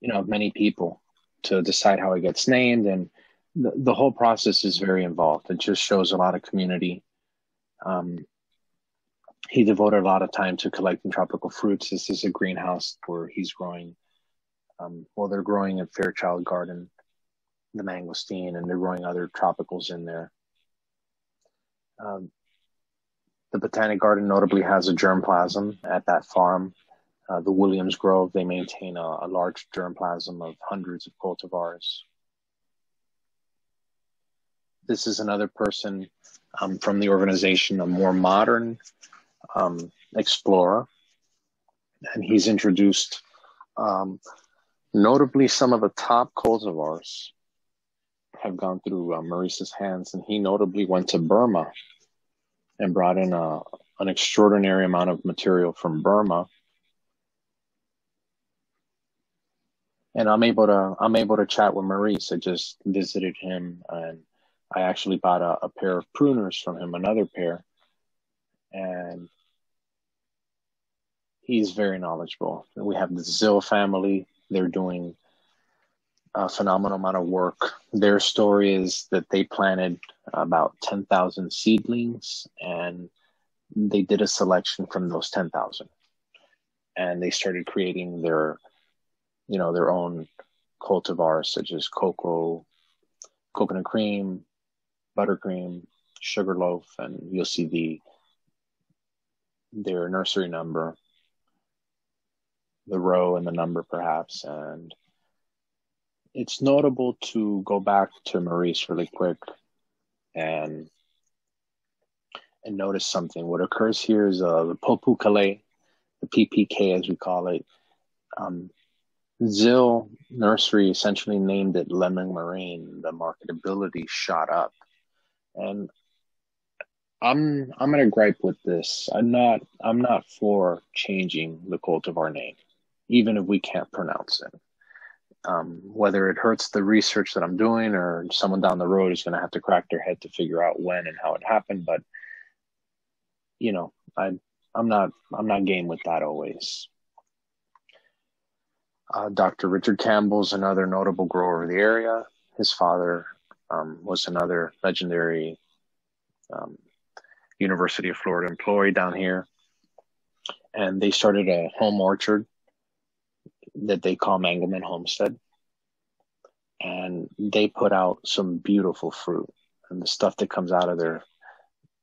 you know, many people to decide how it gets named. And the, the whole process is very involved. It just shows a lot of community. Um, he devoted a lot of time to collecting tropical fruits. This is a greenhouse where he's growing um, well they're growing at fairchild garden the mangosteen and they're growing other tropicals in there. Um, the botanic garden notably has a germplasm at that farm uh, the Williams Grove, they maintain a, a, large germplasm of hundreds of cultivars. This is another person um, from the organization, a more modern um, explorer, and he's introduced um, notably some of the top cultivars have gone through uh, Maurice's hands, and he notably went to Burma and brought in a, an extraordinary amount of material from Burma and I'm able to I'm able to chat with Maurice. I just visited him, and I actually bought a, a pair of pruners from him, another pair, and he's very knowledgeable. We have the Zill family; they're doing a phenomenal amount of work. Their story is that they planted about ten thousand seedlings, and they did a selection from those ten thousand, and they started creating their you know, their own cultivars such as cocoa, coconut cream, buttercream, sugarloaf, and you'll see the their nursery number, the row and the number perhaps, and it's notable to go back to Maurice really quick and and notice something. What occurs here is uh, the Popu Kale, the PPK as we call it. Um, Zill Nursery essentially named it Lemon Meringue. The marketability shot up, and I'm I'm gonna gripe with this. I'm not I'm not for changing the cultivar name, even if we can't pronounce it. Um, whether it hurts the research that I'm doing, or someone down the road is going to have to crack their head to figure out when and how it happened. But you know, I I'm not I'm not game with that always. Uh, Dr. Richard Campbell is another notable grower of the area. His father um, was another legendary um, University of Florida employee down here. And they started a home orchard that they call Mangleman Homestead. and they put out some beautiful fruit, and the stuff that comes out of their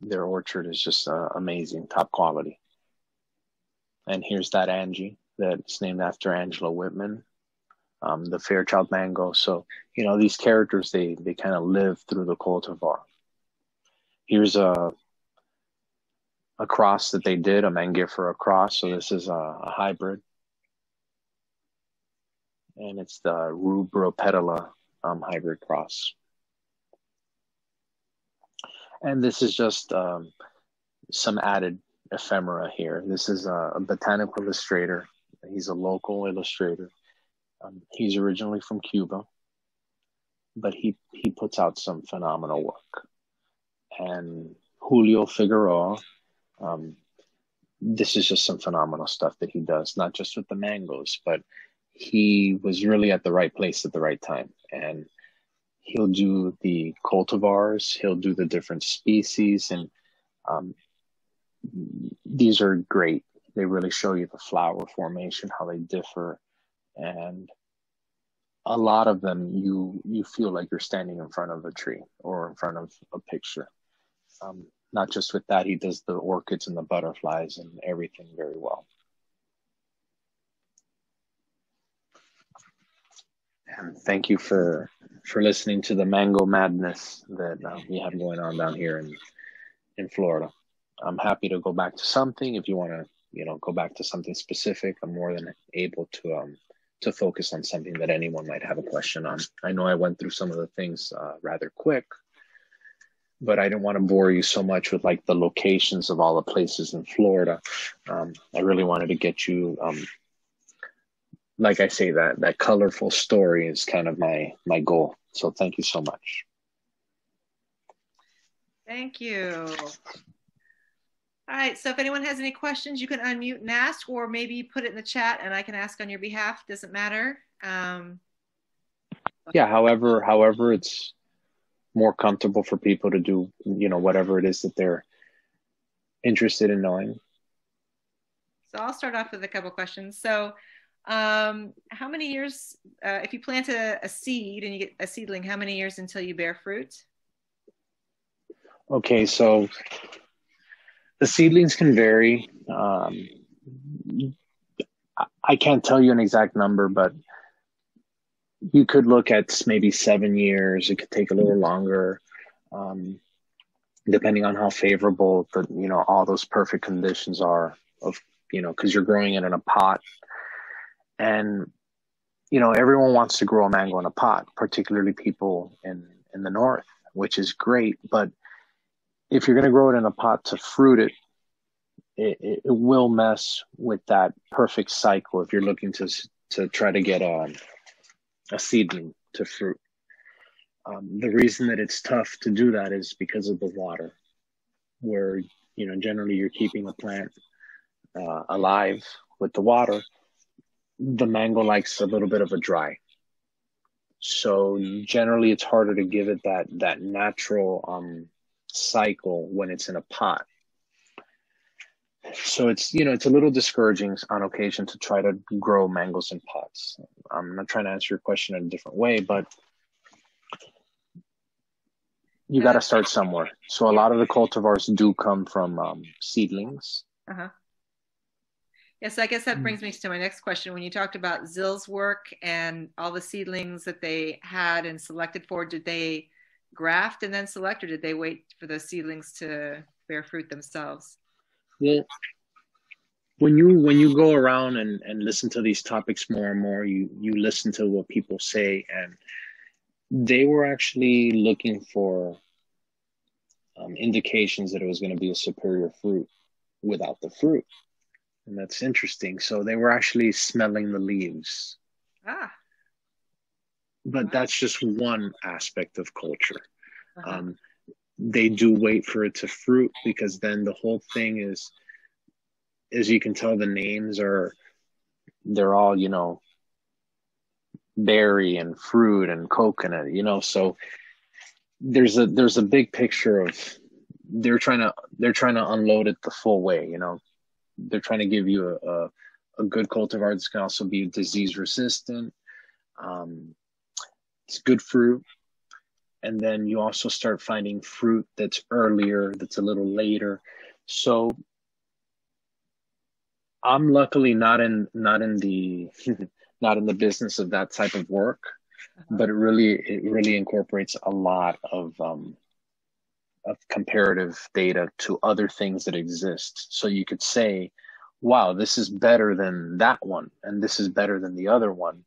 their orchard is just uh, amazing, top quality. And here's that Angie that's named after Angela Whitman, um, the Fairchild mango. So you know these characters they they kind of live through the cultivar. Here's a a cross that they did, a Mangifera cross. So this is a, a hybrid, and it's the Rubropetala um, hybrid cross. And this is just um, some added ephemera here. This is a, a botanical illustrator. He's a local illustrator. Um, he's originally from Cuba, but he he puts out some phenomenal work. And Julio Figueroa, um, this is just some phenomenal stuff that he does, not just with the mangoes, but he was really at the right place at the right time. And he'll do the cultivars, he'll do the different species, and um, these are great. They really show you the flower formation, how they differ, and a lot of them you you feel like you're standing in front of a tree or in front of a picture. Um, not just with that, he does the orchids and the butterflies and everything very well. And thank you for for listening to the mango madness that uh, we have going on down here in in Florida. I'm happy to go back to something. If you want to, you know, go back to something specific, I'm more than able to um to focus on something that anyone might have a question on. I know I went through some of the things uh, rather quick, but I didn't want to bore you so much with like the locations of all the places in Florida. Um, I really wanted to get you, um, like I say, that that colorful story is kind of my my goal. So thank you so much. Thank you. All right, so if anyone has any questions, you can unmute and ask, or maybe put it in the chat and I can ask on your behalf. Doesn't matter. Um, yeah, however, however it's more comfortable for people to do, you know, whatever it is that they're interested in knowing. So I'll start off with a couple questions. So, um, how many years, uh, if you plant a, a, seed and you get a seedling, how many years until you bear fruit? Okay, so the seedlings can vary. Um, I can't tell you an exact number, but you could look at maybe seven years. It could take a little longer, um, depending on how favorable the you know all those perfect conditions are of you know because you're growing it in a pot, and you know everyone wants to grow a mango in a pot, particularly people in in the north, which is great. But if you're going to grow it in a pot to fruit it, it, it will mess with that perfect cycle if you're looking to to try to get a a seedling to fruit. Um, the reason that it's tough to do that is because of the water, where you know generally you're keeping the plant uh, alive with the water. The mango likes a little bit of a dry, so generally it's harder to give it that that natural um, cycle when it's in a pot. So it's you know it's a little discouraging on occasion to try to grow mangoes in pots. I'm not trying to answer your question in a different way but you got to start somewhere. So a lot of the cultivars do come from um, seedlings. Uh-huh. Yes i guess that brings me to my next question. When you talked about zill's work and all the seedlings that they had and selected for did they graft and then select or did they wait for the seedlings to bear fruit themselves well, when you when you go around and, and listen to these topics more and more, you you listen to what people say, and they were actually looking for um, indications that it was going to be a superior fruit without the fruit, and that's interesting. So they were actually smelling the leaves. Ah. But that's just one aspect of culture. Uh-huh. Um, they do wait for it to fruit because then the whole thing is as you can tell the names are they're all you know berry and fruit and coconut you know so there's a there's a big picture of they're trying to they're trying to unload it the full way you know they're trying to give you a, a, a good cultivar that's can also be disease resistant um, it's good fruit. And then you also start finding fruit that's earlier, that's a little later. So I'm luckily not in not in the not in the business of that type of work, uh-huh. but it really it really incorporates a lot of um, of comparative data to other things that exist. So you could say, wow, this is better than that one, and this is better than the other one.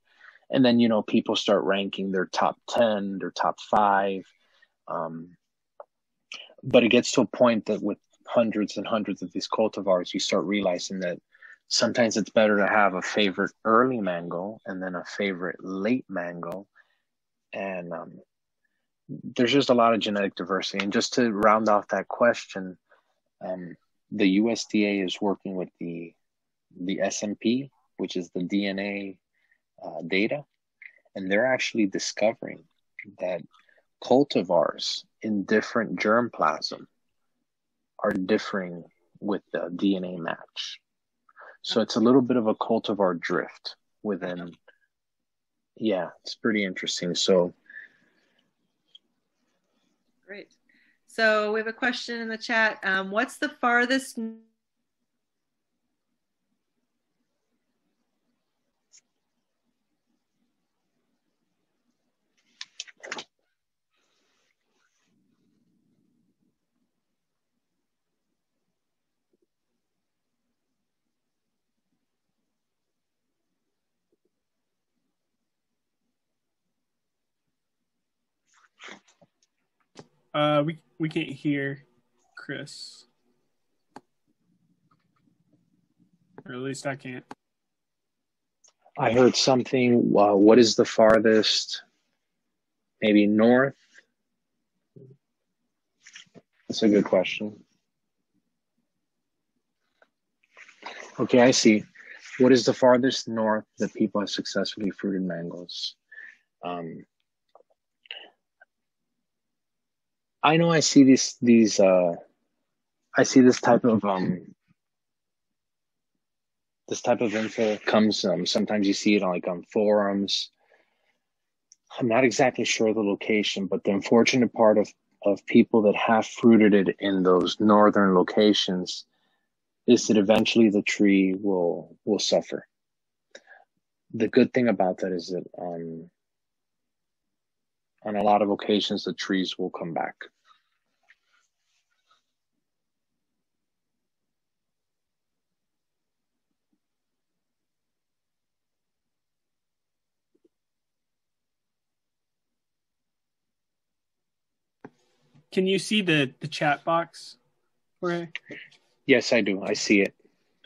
And then, you know, people start ranking their top 10, their top five. Um, but it gets to a point that with hundreds and hundreds of these cultivars, you start realizing that sometimes it's better to have a favorite early mango and then a favorite late mango. And um, there's just a lot of genetic diversity. And just to round off that question, um, the USDA is working with the the SNP, which is the DNA uh, data, and they're actually discovering that cultivars in different germplasm are differing with the DNA match. So it's a little bit of a cultivar drift within. Yeah, it's pretty interesting. So Great. So we have a question in the chat. Um, what's the farthest Uh, we we can't hear Chris, or at least I can't. I heard something. Uh, what is the farthest? Maybe north. That's a good question. Okay, I see. What is the farthest north that people have successfully fruited mangoes? Um, I know I see these these uh I see this type of um this type of info comes um sometimes you see it on like on forums. I'm not exactly sure the location, but the unfortunate part of of people that have fruited it in those northern locations is that eventually the tree will will suffer. The good thing about that is that um on a lot of occasions the trees will come back. Can you see the the chat box, Jorge? Yes, I do. I see it.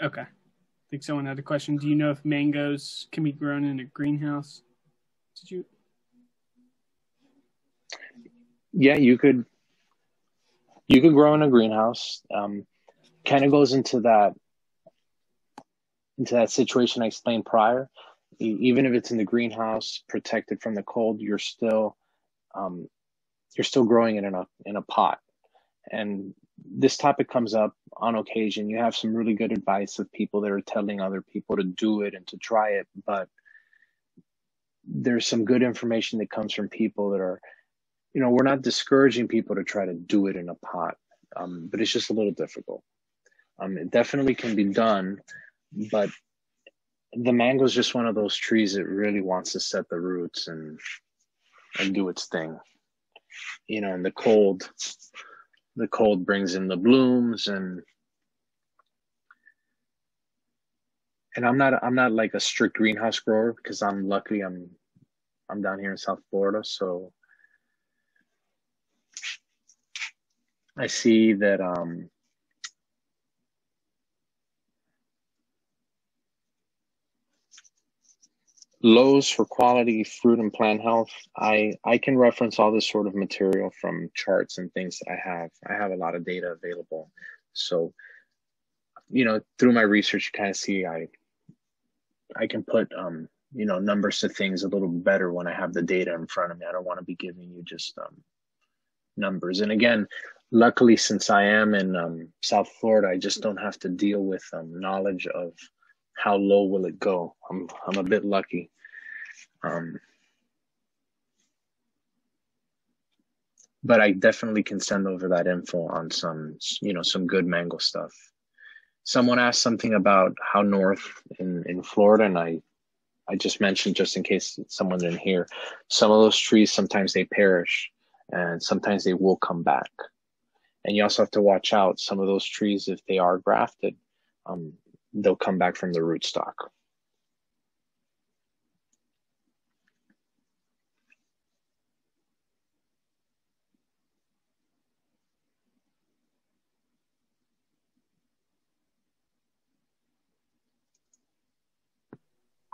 Okay. I think someone had a question. Do you know if mangoes can be grown in a greenhouse? Did you? Yeah, you could. You could grow in a greenhouse. Um, kind of goes into that into that situation I explained prior. Even if it's in the greenhouse, protected from the cold, you're still um, you're still growing it in a in a pot and this topic comes up on occasion you have some really good advice of people that are telling other people to do it and to try it but there's some good information that comes from people that are you know we're not discouraging people to try to do it in a pot um, but it's just a little difficult. Um, it definitely can be done but the mango is just one of those trees that really wants to set the roots and and do its thing. You know, and the cold, the cold brings in the blooms and and I'm not I'm not like a strict greenhouse grower because I'm lucky I'm I'm down here in South Florida, so I see that um for quality fruit and plant health. I I can reference all this sort of material from charts and things that I have. I have a lot of data available. So, you know, through my research, you kind of see I I can put um, you know, numbers to things a little better when I have the data in front of me. I don't want to be giving you just um, numbers. And again, luckily, since I am in um, South Florida, I just don't have to deal with um, knowledge of how low will it go? I'm I'm a bit lucky. Um, but I definitely can send over that info on some, you know, some good mango stuff. Someone asked something about how north in, in Florida, and I, I just mentioned just in case someone didn't hear, some of those trees sometimes they perish, and sometimes they will come back. And you also have to watch out some of those trees if they are grafted, um, they'll come back from the rootstock.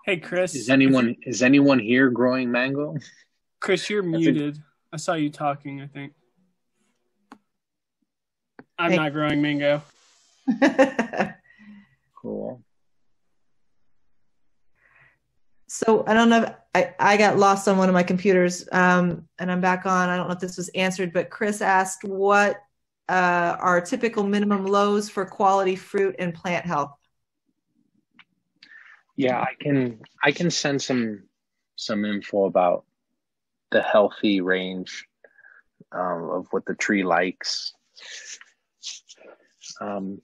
Hey, Chris. Is anyone is anyone here growing mango? Chris, you're muted. I saw you talking. I think. I'm Hey. not growing mango. Cool. So I don't know. If, I I got lost on one of my computers, um, and I'm back on. I don't know if this was answered, but Chris asked what uh, are typical minimum lows for quality fruit and plant health. Yeah, I can I can send some some info about the healthy range um, of what the tree likes. Um,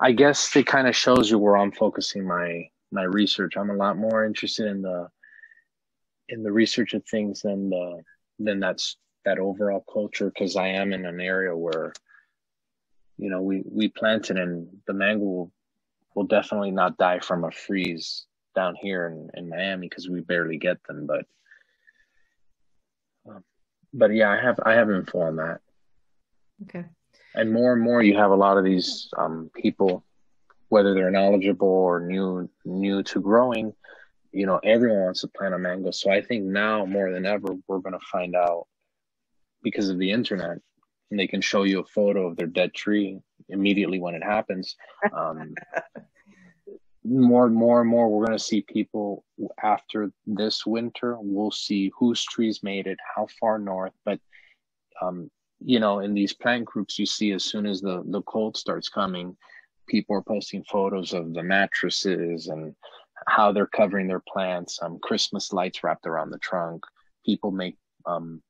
I guess it kind of shows you where I'm focusing my my research. I'm a lot more interested in the in the research of things than the than that's that overall culture because I am in an area where you know we we planted and the mango will, will definitely not die from a freeze down here in, in Miami because we barely get them but um, but yeah I have I have info on that Okay. And more and more you have a lot of these um, people whether they're knowledgeable or new new to growing you know everyone wants to plant a mango. So i think now more than ever we're going to find out because of the internet and they can show you a photo of their dead tree immediately when it happens. Um, more and more and more we're going to see people after this winter we'll see whose trees made it how far north but um, you know in these plant groups you see as soon as the the cold starts coming people are posting photos of the mattresses and how they're covering their plants um, christmas lights wrapped around the trunk. People make um,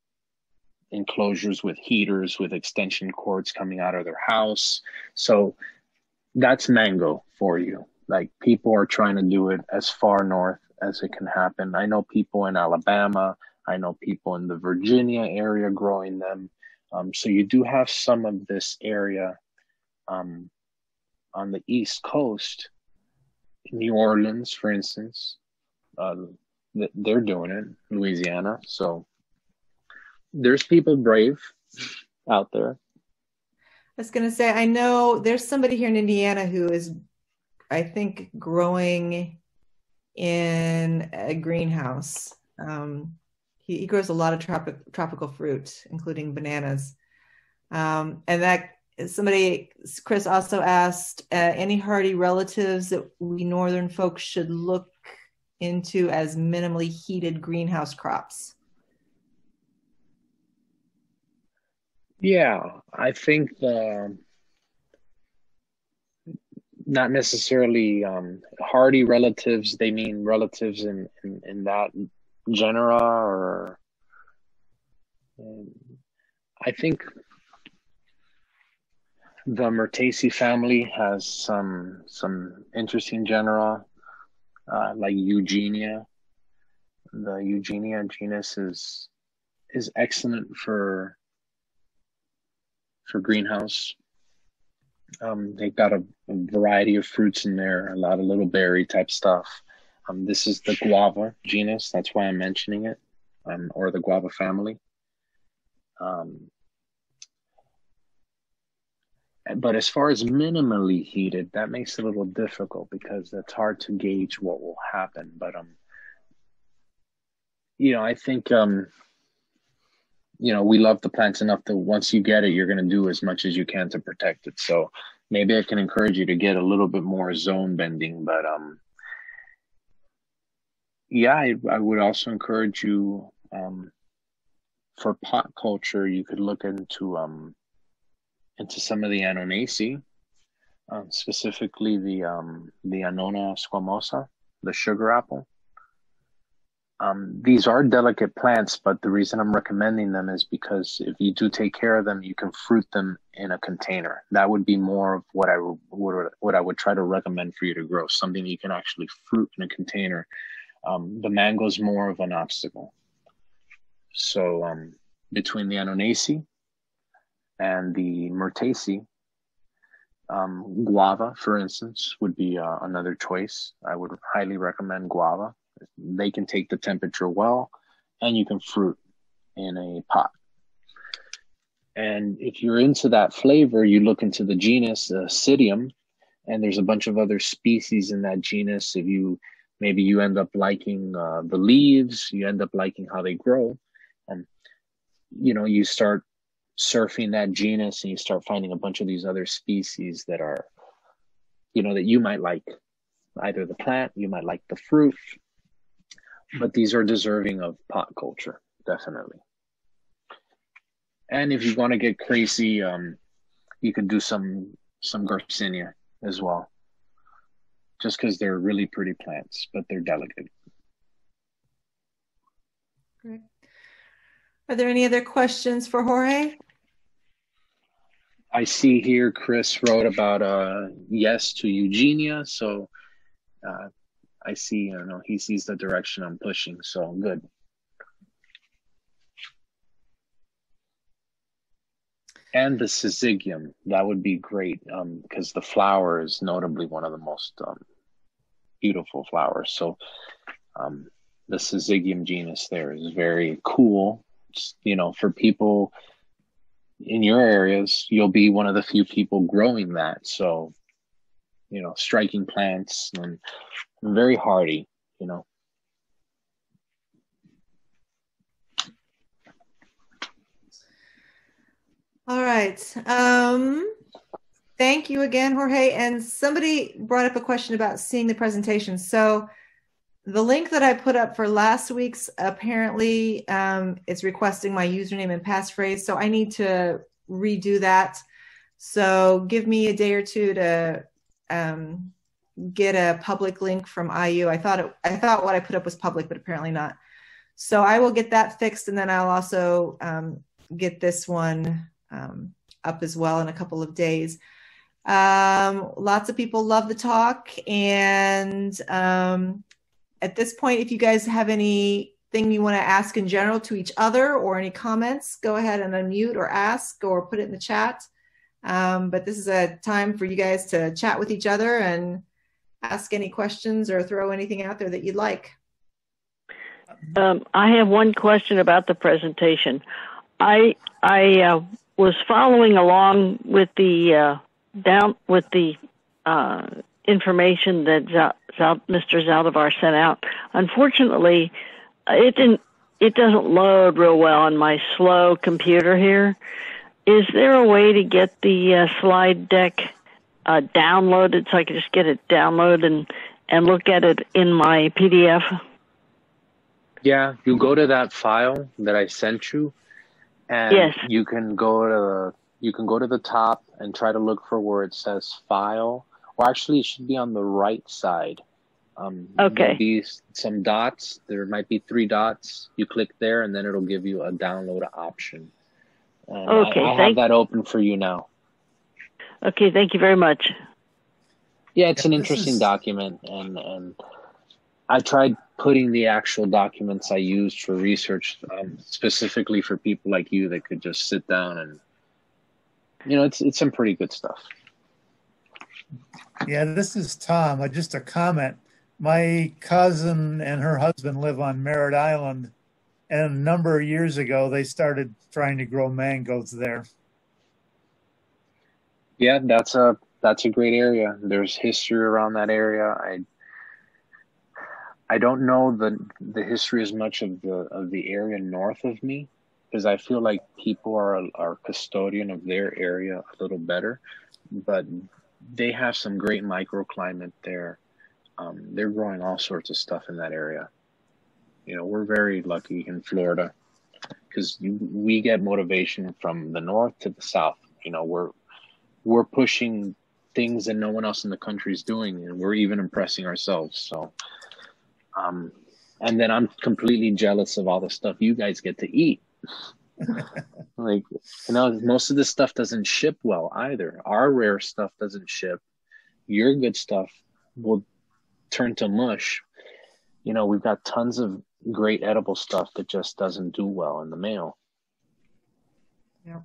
enclosures with heaters with extension cords coming out of their house. So that's mango for you. Like people are trying to do it as far north as it can happen. I know people in alabama. I know people in the virginia area growing them um, so you do have some of this area um, on the east coast new orleans for instance uh, they're doing it louisiana so there's people brave out there I was going to say, I know there's somebody here in Indiana who is, I think, growing in a greenhouse. Um, he, he grows a lot of tropic, tropical fruit, including bananas. Um, and that somebody, Chris also asked, uh, any hardy relatives that we northern folks should look into as minimally heated greenhouse crops? Yeah, I think the not necessarily um, hardy relatives. They mean relatives in in, in that genera, or um, I think the Myrtaceae family has some some interesting genera, uh, like Eugenia. The Eugenia genus is is excellent for for greenhouse. Um, they've got a, a, variety of fruits in there, a lot of little berry type stuff. Um, this is the guava genus. That's why I'm mentioning it, um, or the guava family. Um, but as far as minimally heated, that makes it a little difficult because it's hard to gauge what will happen. But um, you know, I think um, you know, we love the plants enough that once you get it, you're going to do as much as you can to protect it. So maybe I can encourage you to get a little bit more zone bending, but um, yeah, I, I would also encourage you um, for pot culture, you could look into um into some of the Annonaceae, um, specifically the um the Annona squamosa, the sugar apple. Um, these are delicate plants, but the reason I'm recommending them is because if you do take care of them, you can fruit them in a container. That would be more of what I would what I would try to recommend for you to grow something you can actually fruit in a container. Um, the mango is more of an obstacle. So um, between the Annonaceae and the Myrtaceae, um, guava, for instance, would be uh, another choice. I would highly recommend guava. They can take the temperature well, and you can fruit in a pot. And if you're into that flavor, you look into the genus Psidium, and there's a bunch of other species in that genus. If you maybe you end up liking uh, the leaves, you end up liking how they grow, and you know you start surfing that genus and you start finding a bunch of these other species that are you know that you might like. Either the plant you might like the fruit but these are deserving of pot culture definitely. And if you want to get crazy um you can do some some garcinia as well just because they're really pretty plants but they're delicate Great. Are there any other questions for Jorge? I see here Chris wrote about uh yes to Eugenia, so uh, I see you know he sees the direction I'm pushing, so good. And the syzygium, that would be great because um, the flower is notably one of the most um, beautiful flowers. So um, the syzygium genus there is very cool you know, for people in your areas, you'll be one of the few people growing that. So, you know, striking plants and, and very hardy, you know. All right. Um, thank you again, Jorge. And somebody brought up a question about seeing the presentation. So, the link that I put up for last week's apparently um, it's requesting my username and passphrase, so I need to redo that. So give me a day or two to um, get a public link from IU. I thought it, I thought what I put up was public, but apparently not. So I will get that fixed, and then I'll also um, get this one um, up as well in a couple of days. Um, lots of people love the talk, and um, at this point, if you guys have anything you want to ask in general to each other or any comments, go ahead and unmute or ask or put it in the chat. Um, but this is a time for you guys to chat with each other and ask any questions or throw anything out there that you'd like. Um, I have one question about the presentation. I I uh, was following along with the uh, down with the uh, information that Zal, Mr. Zaldivar sent out. Unfortunately, it didn't. It doesn't load real well on my slow computer here. Is there a way to get the uh, slide deck uh, downloaded so I can just get it downloaded and and look at it in my PDF? Yeah, you go to that file that I sent you, and yes. you can go to the, you can go to the top and try to look for where it says file or actually, it should be on the right side. Um, okay. Be some dots. There might be three dots. You click there, and then it'll give you a download option. And okay. I, I have that open for you now. Okay. Thank you very much. Yeah, it's Yeah, an interesting is- document, and and I tried putting the actual documents I used for research um, specifically for people like you that could just sit down and, you know, it's it's some pretty good stuff. Yeah, this is Tom. Uh, Just a comment. My cousin and her husband live on Merritt Island, and a number of years ago, they started trying to grow mangoes there. Yeah, that's a that's a great area. There's history around that area. I I don't know the the history as much of the of the area north of me because I feel like people are are custodian of their area a little better, but they have some great microclimate there. Um, they're growing all sorts of stuff in that area. You know, we're very lucky in Florida because we get motivation from the north to the south. You know, we're we're pushing things that no one else in the country is doing, and we're even impressing ourselves. So, um, and then I'm completely jealous of all the stuff you guys get to eat. like, you know, most of this stuff doesn't ship well either. Our rare stuff doesn't ship. Your good stuff will turn to mush. You know, we've got tons of great edible stuff that just doesn't do well in the mail. Yeah.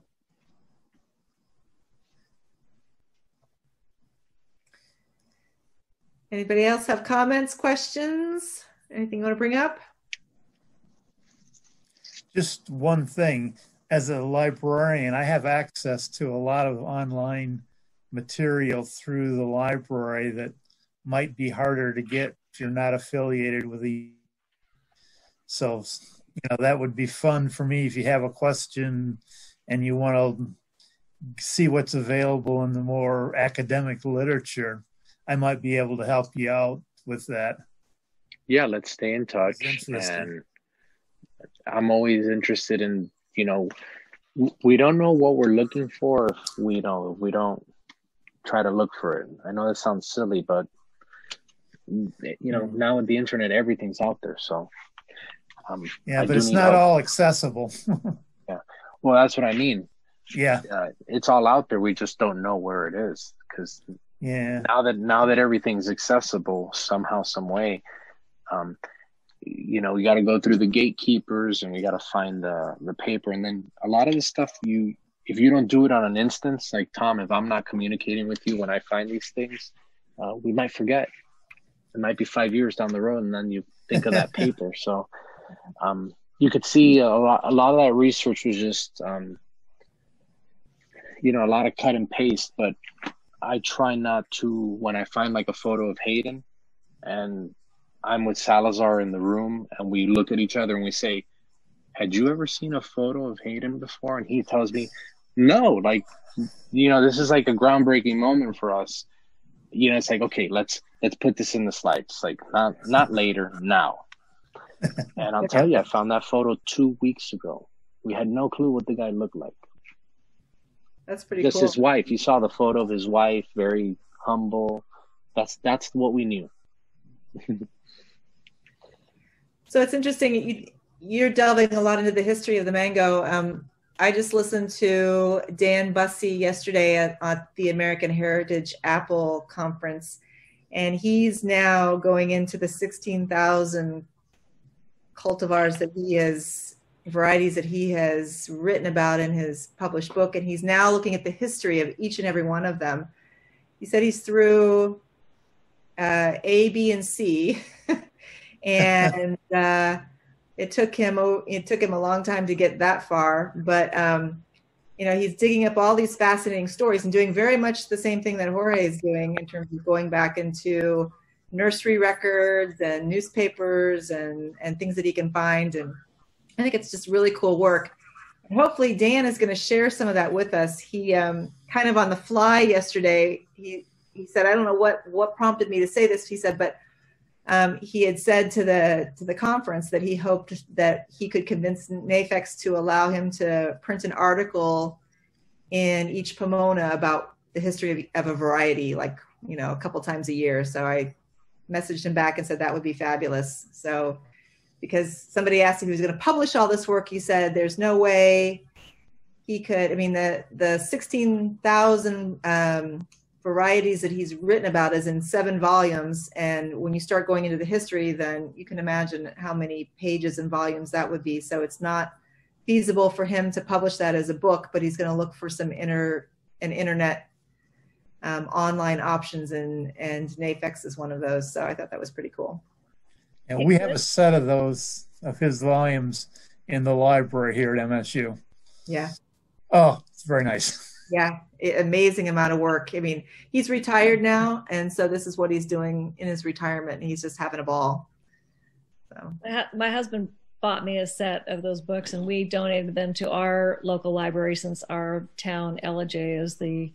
Anybody else have comments, questions? Anything you want to bring up? Just one thing. As a librarian, I have access to a lot of online material through the library that might be harder to get if you're not affiliated with the. So, you know, that would be fun for me if you have a question and you want to see what's available in the more academic literature. I might be able to help you out with that. Yeah, let's stay in touch. And I'm always interested in, you know, we don't know what we're looking for if we don't if we don't try to look for it. I know that sounds silly, but you know, now with the internet, everything's out there. So, um, yeah, I but it's not help. all accessible. yeah, well, that's what I mean. Yeah, uh, it's all out there. We just don't know where it is because yeah, now that now that everything's accessible somehow, some way, um, you know, we got to go through the gatekeepers and we got to find the the paper, and then a lot of the stuff you if you don't do it on an instance, like Tom, if I'm not communicating with you when I find these things, uh, we might forget. It might be five years down the road, and then you think of that paper. So, um, you could see a lot. A lot of that research was just, um, you know, a lot of cut and paste. But I try not to when I find like a photo of Haden, and I'm with Salazar in the room and we look at each other and we say, Had you ever seen a photo of Haden before? And he tells me, No, like, you know, this is like a groundbreaking moment for us. You know, it's like, okay, let's let's put this in the slides. Like not not later, now. And I'll tell you, I found that photo two weeks ago. We had no clue what the guy looked like. That's pretty Just cool. his wife. You saw the photo of his wife, very humble. That's that's what we knew. So it's interesting. You, are delving a lot into the history of the mango. Um, I just listened to Dan Bussey yesterday at, at, the American Heritage Apple Conference, and he's now going into the 16,000 cultivars that he has, varieties that he has written about in his published book, and he's now looking at the history of each and every one of them. He said he's through uh, A, B, and C. and uh, it took him it took him a long time to get that far. But um, you know, he's digging up all these fascinating stories and doing very much the same thing that Jorge is doing in terms of going back into nursery records and newspapers and and things that he can find. And I think it's just really cool work. And hopefully, Dan is going to share some of that with us. He um, kind of on the fly yesterday. He he said, I don't know what what prompted me to say this. He said, but um, he had said to the to the conference that he hoped that he could convince NAFEX to allow him to print an article in each Pomona about the history of, of a variety, like you know, a couple times a year. So I messaged him back and said that would be fabulous. So because somebody asked if he was going to publish all this work, he said there's no way he could. I mean, the the sixteen thousand um, varieties that he's written about is in seven volumes. And when you start going into the history, then you can imagine how many pages and volumes that would be. So it's not feasible for him to publish that as a book, but he's going to look for some inner and internet um, online options, and and NAFEX is one of those. So I thought that was pretty cool. And we have a set of those of his volumes in the library here at MSU. Yeah. Oh, it's very nice. Yeah, amazing amount of work. I mean, he's retired now, and so this is what he's doing in his retirement. And he's just having a ball. So my husband bought me a set of those books, and we donated them to our local library since our town Ellijay is the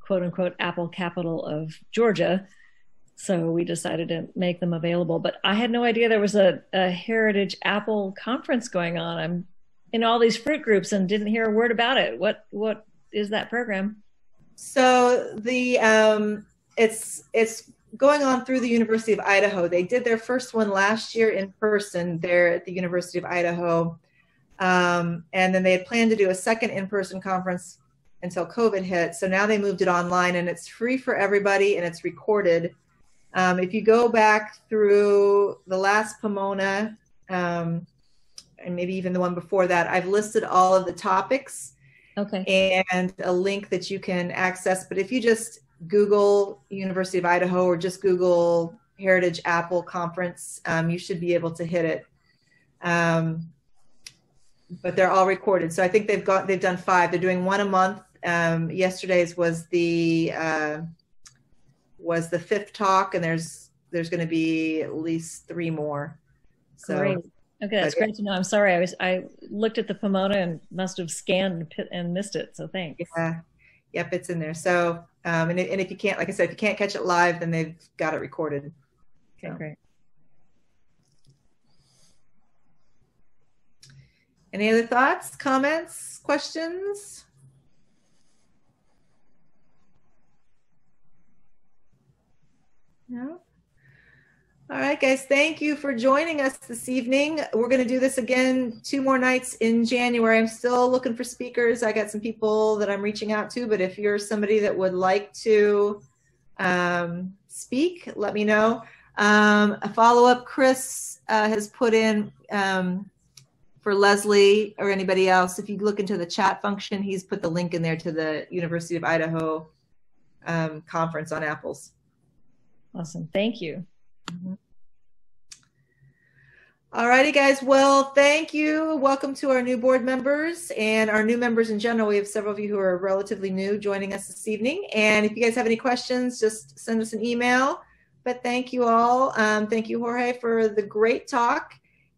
quote unquote Apple capital of Georgia. So we decided to make them available. But I had no idea there was a, a Heritage Apple conference going on. I'm in all these fruit groups and didn't hear a word about it. What what is that program? So the um, it's it's going on through the University of Idaho. They did their first one last year in person there at the University of Idaho. Um, and then they had planned to do a second in person conference until COVID hit. So now they moved it online and it's free for everybody and it's recorded. Um, if you go back through the last Pomona, um, and maybe even the one before that, I've listed all of the topics Okay. and a link that you can access. But if you just Google University of Idaho or just Google Heritage Apple Conference, um, you should be able to hit it. Um, but they're all recorded. So I think they've got they've done five. They're doing one a month. Um, yesterday's was the uh, was the fifth talk, and there's there's going to be at least three more. So Great. Okay, that's great to know. I'm sorry, I was I looked at the Pomona and must have scanned and and missed it. So thanks. Yeah. Yep, it's in there. So, um, and, it, and if you can't, like I said, if you can't catch it live, then they've got it recorded. Okay, So. great. Any other thoughts, comments, questions? No? All right, guys, thank you for joining us this evening. We're going to do this again two more nights in January. I'm still looking for speakers. I got some people that I'm reaching out to, but if you're somebody that would like to um, speak, let me know. Um, a follow up, Chris uh, has put in um, for Leslie or anybody else. If you look into the chat function, he's put the link in there to the University of Idaho um, conference on apples. Awesome. Thank you. All righty, guys. Well, thank you. Welcome to our new board members and our new members in general. We have several of you who are relatively new joining us this evening. And if you guys have any questions, just send us an email. But thank you all. Um, thank you, Jorge, for the great talk.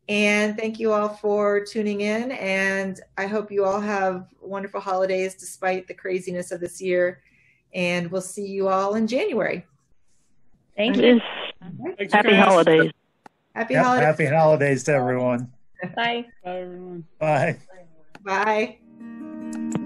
And thank you all for tuning in. And I hope you all have wonderful holidays despite the craziness of this year. And we'll see you all in January. Thank you. Thanks, happy guys. holidays. Happy yep, holidays. Happy holidays to everyone. Bye. Bye, everyone. Bye. Bye. Bye.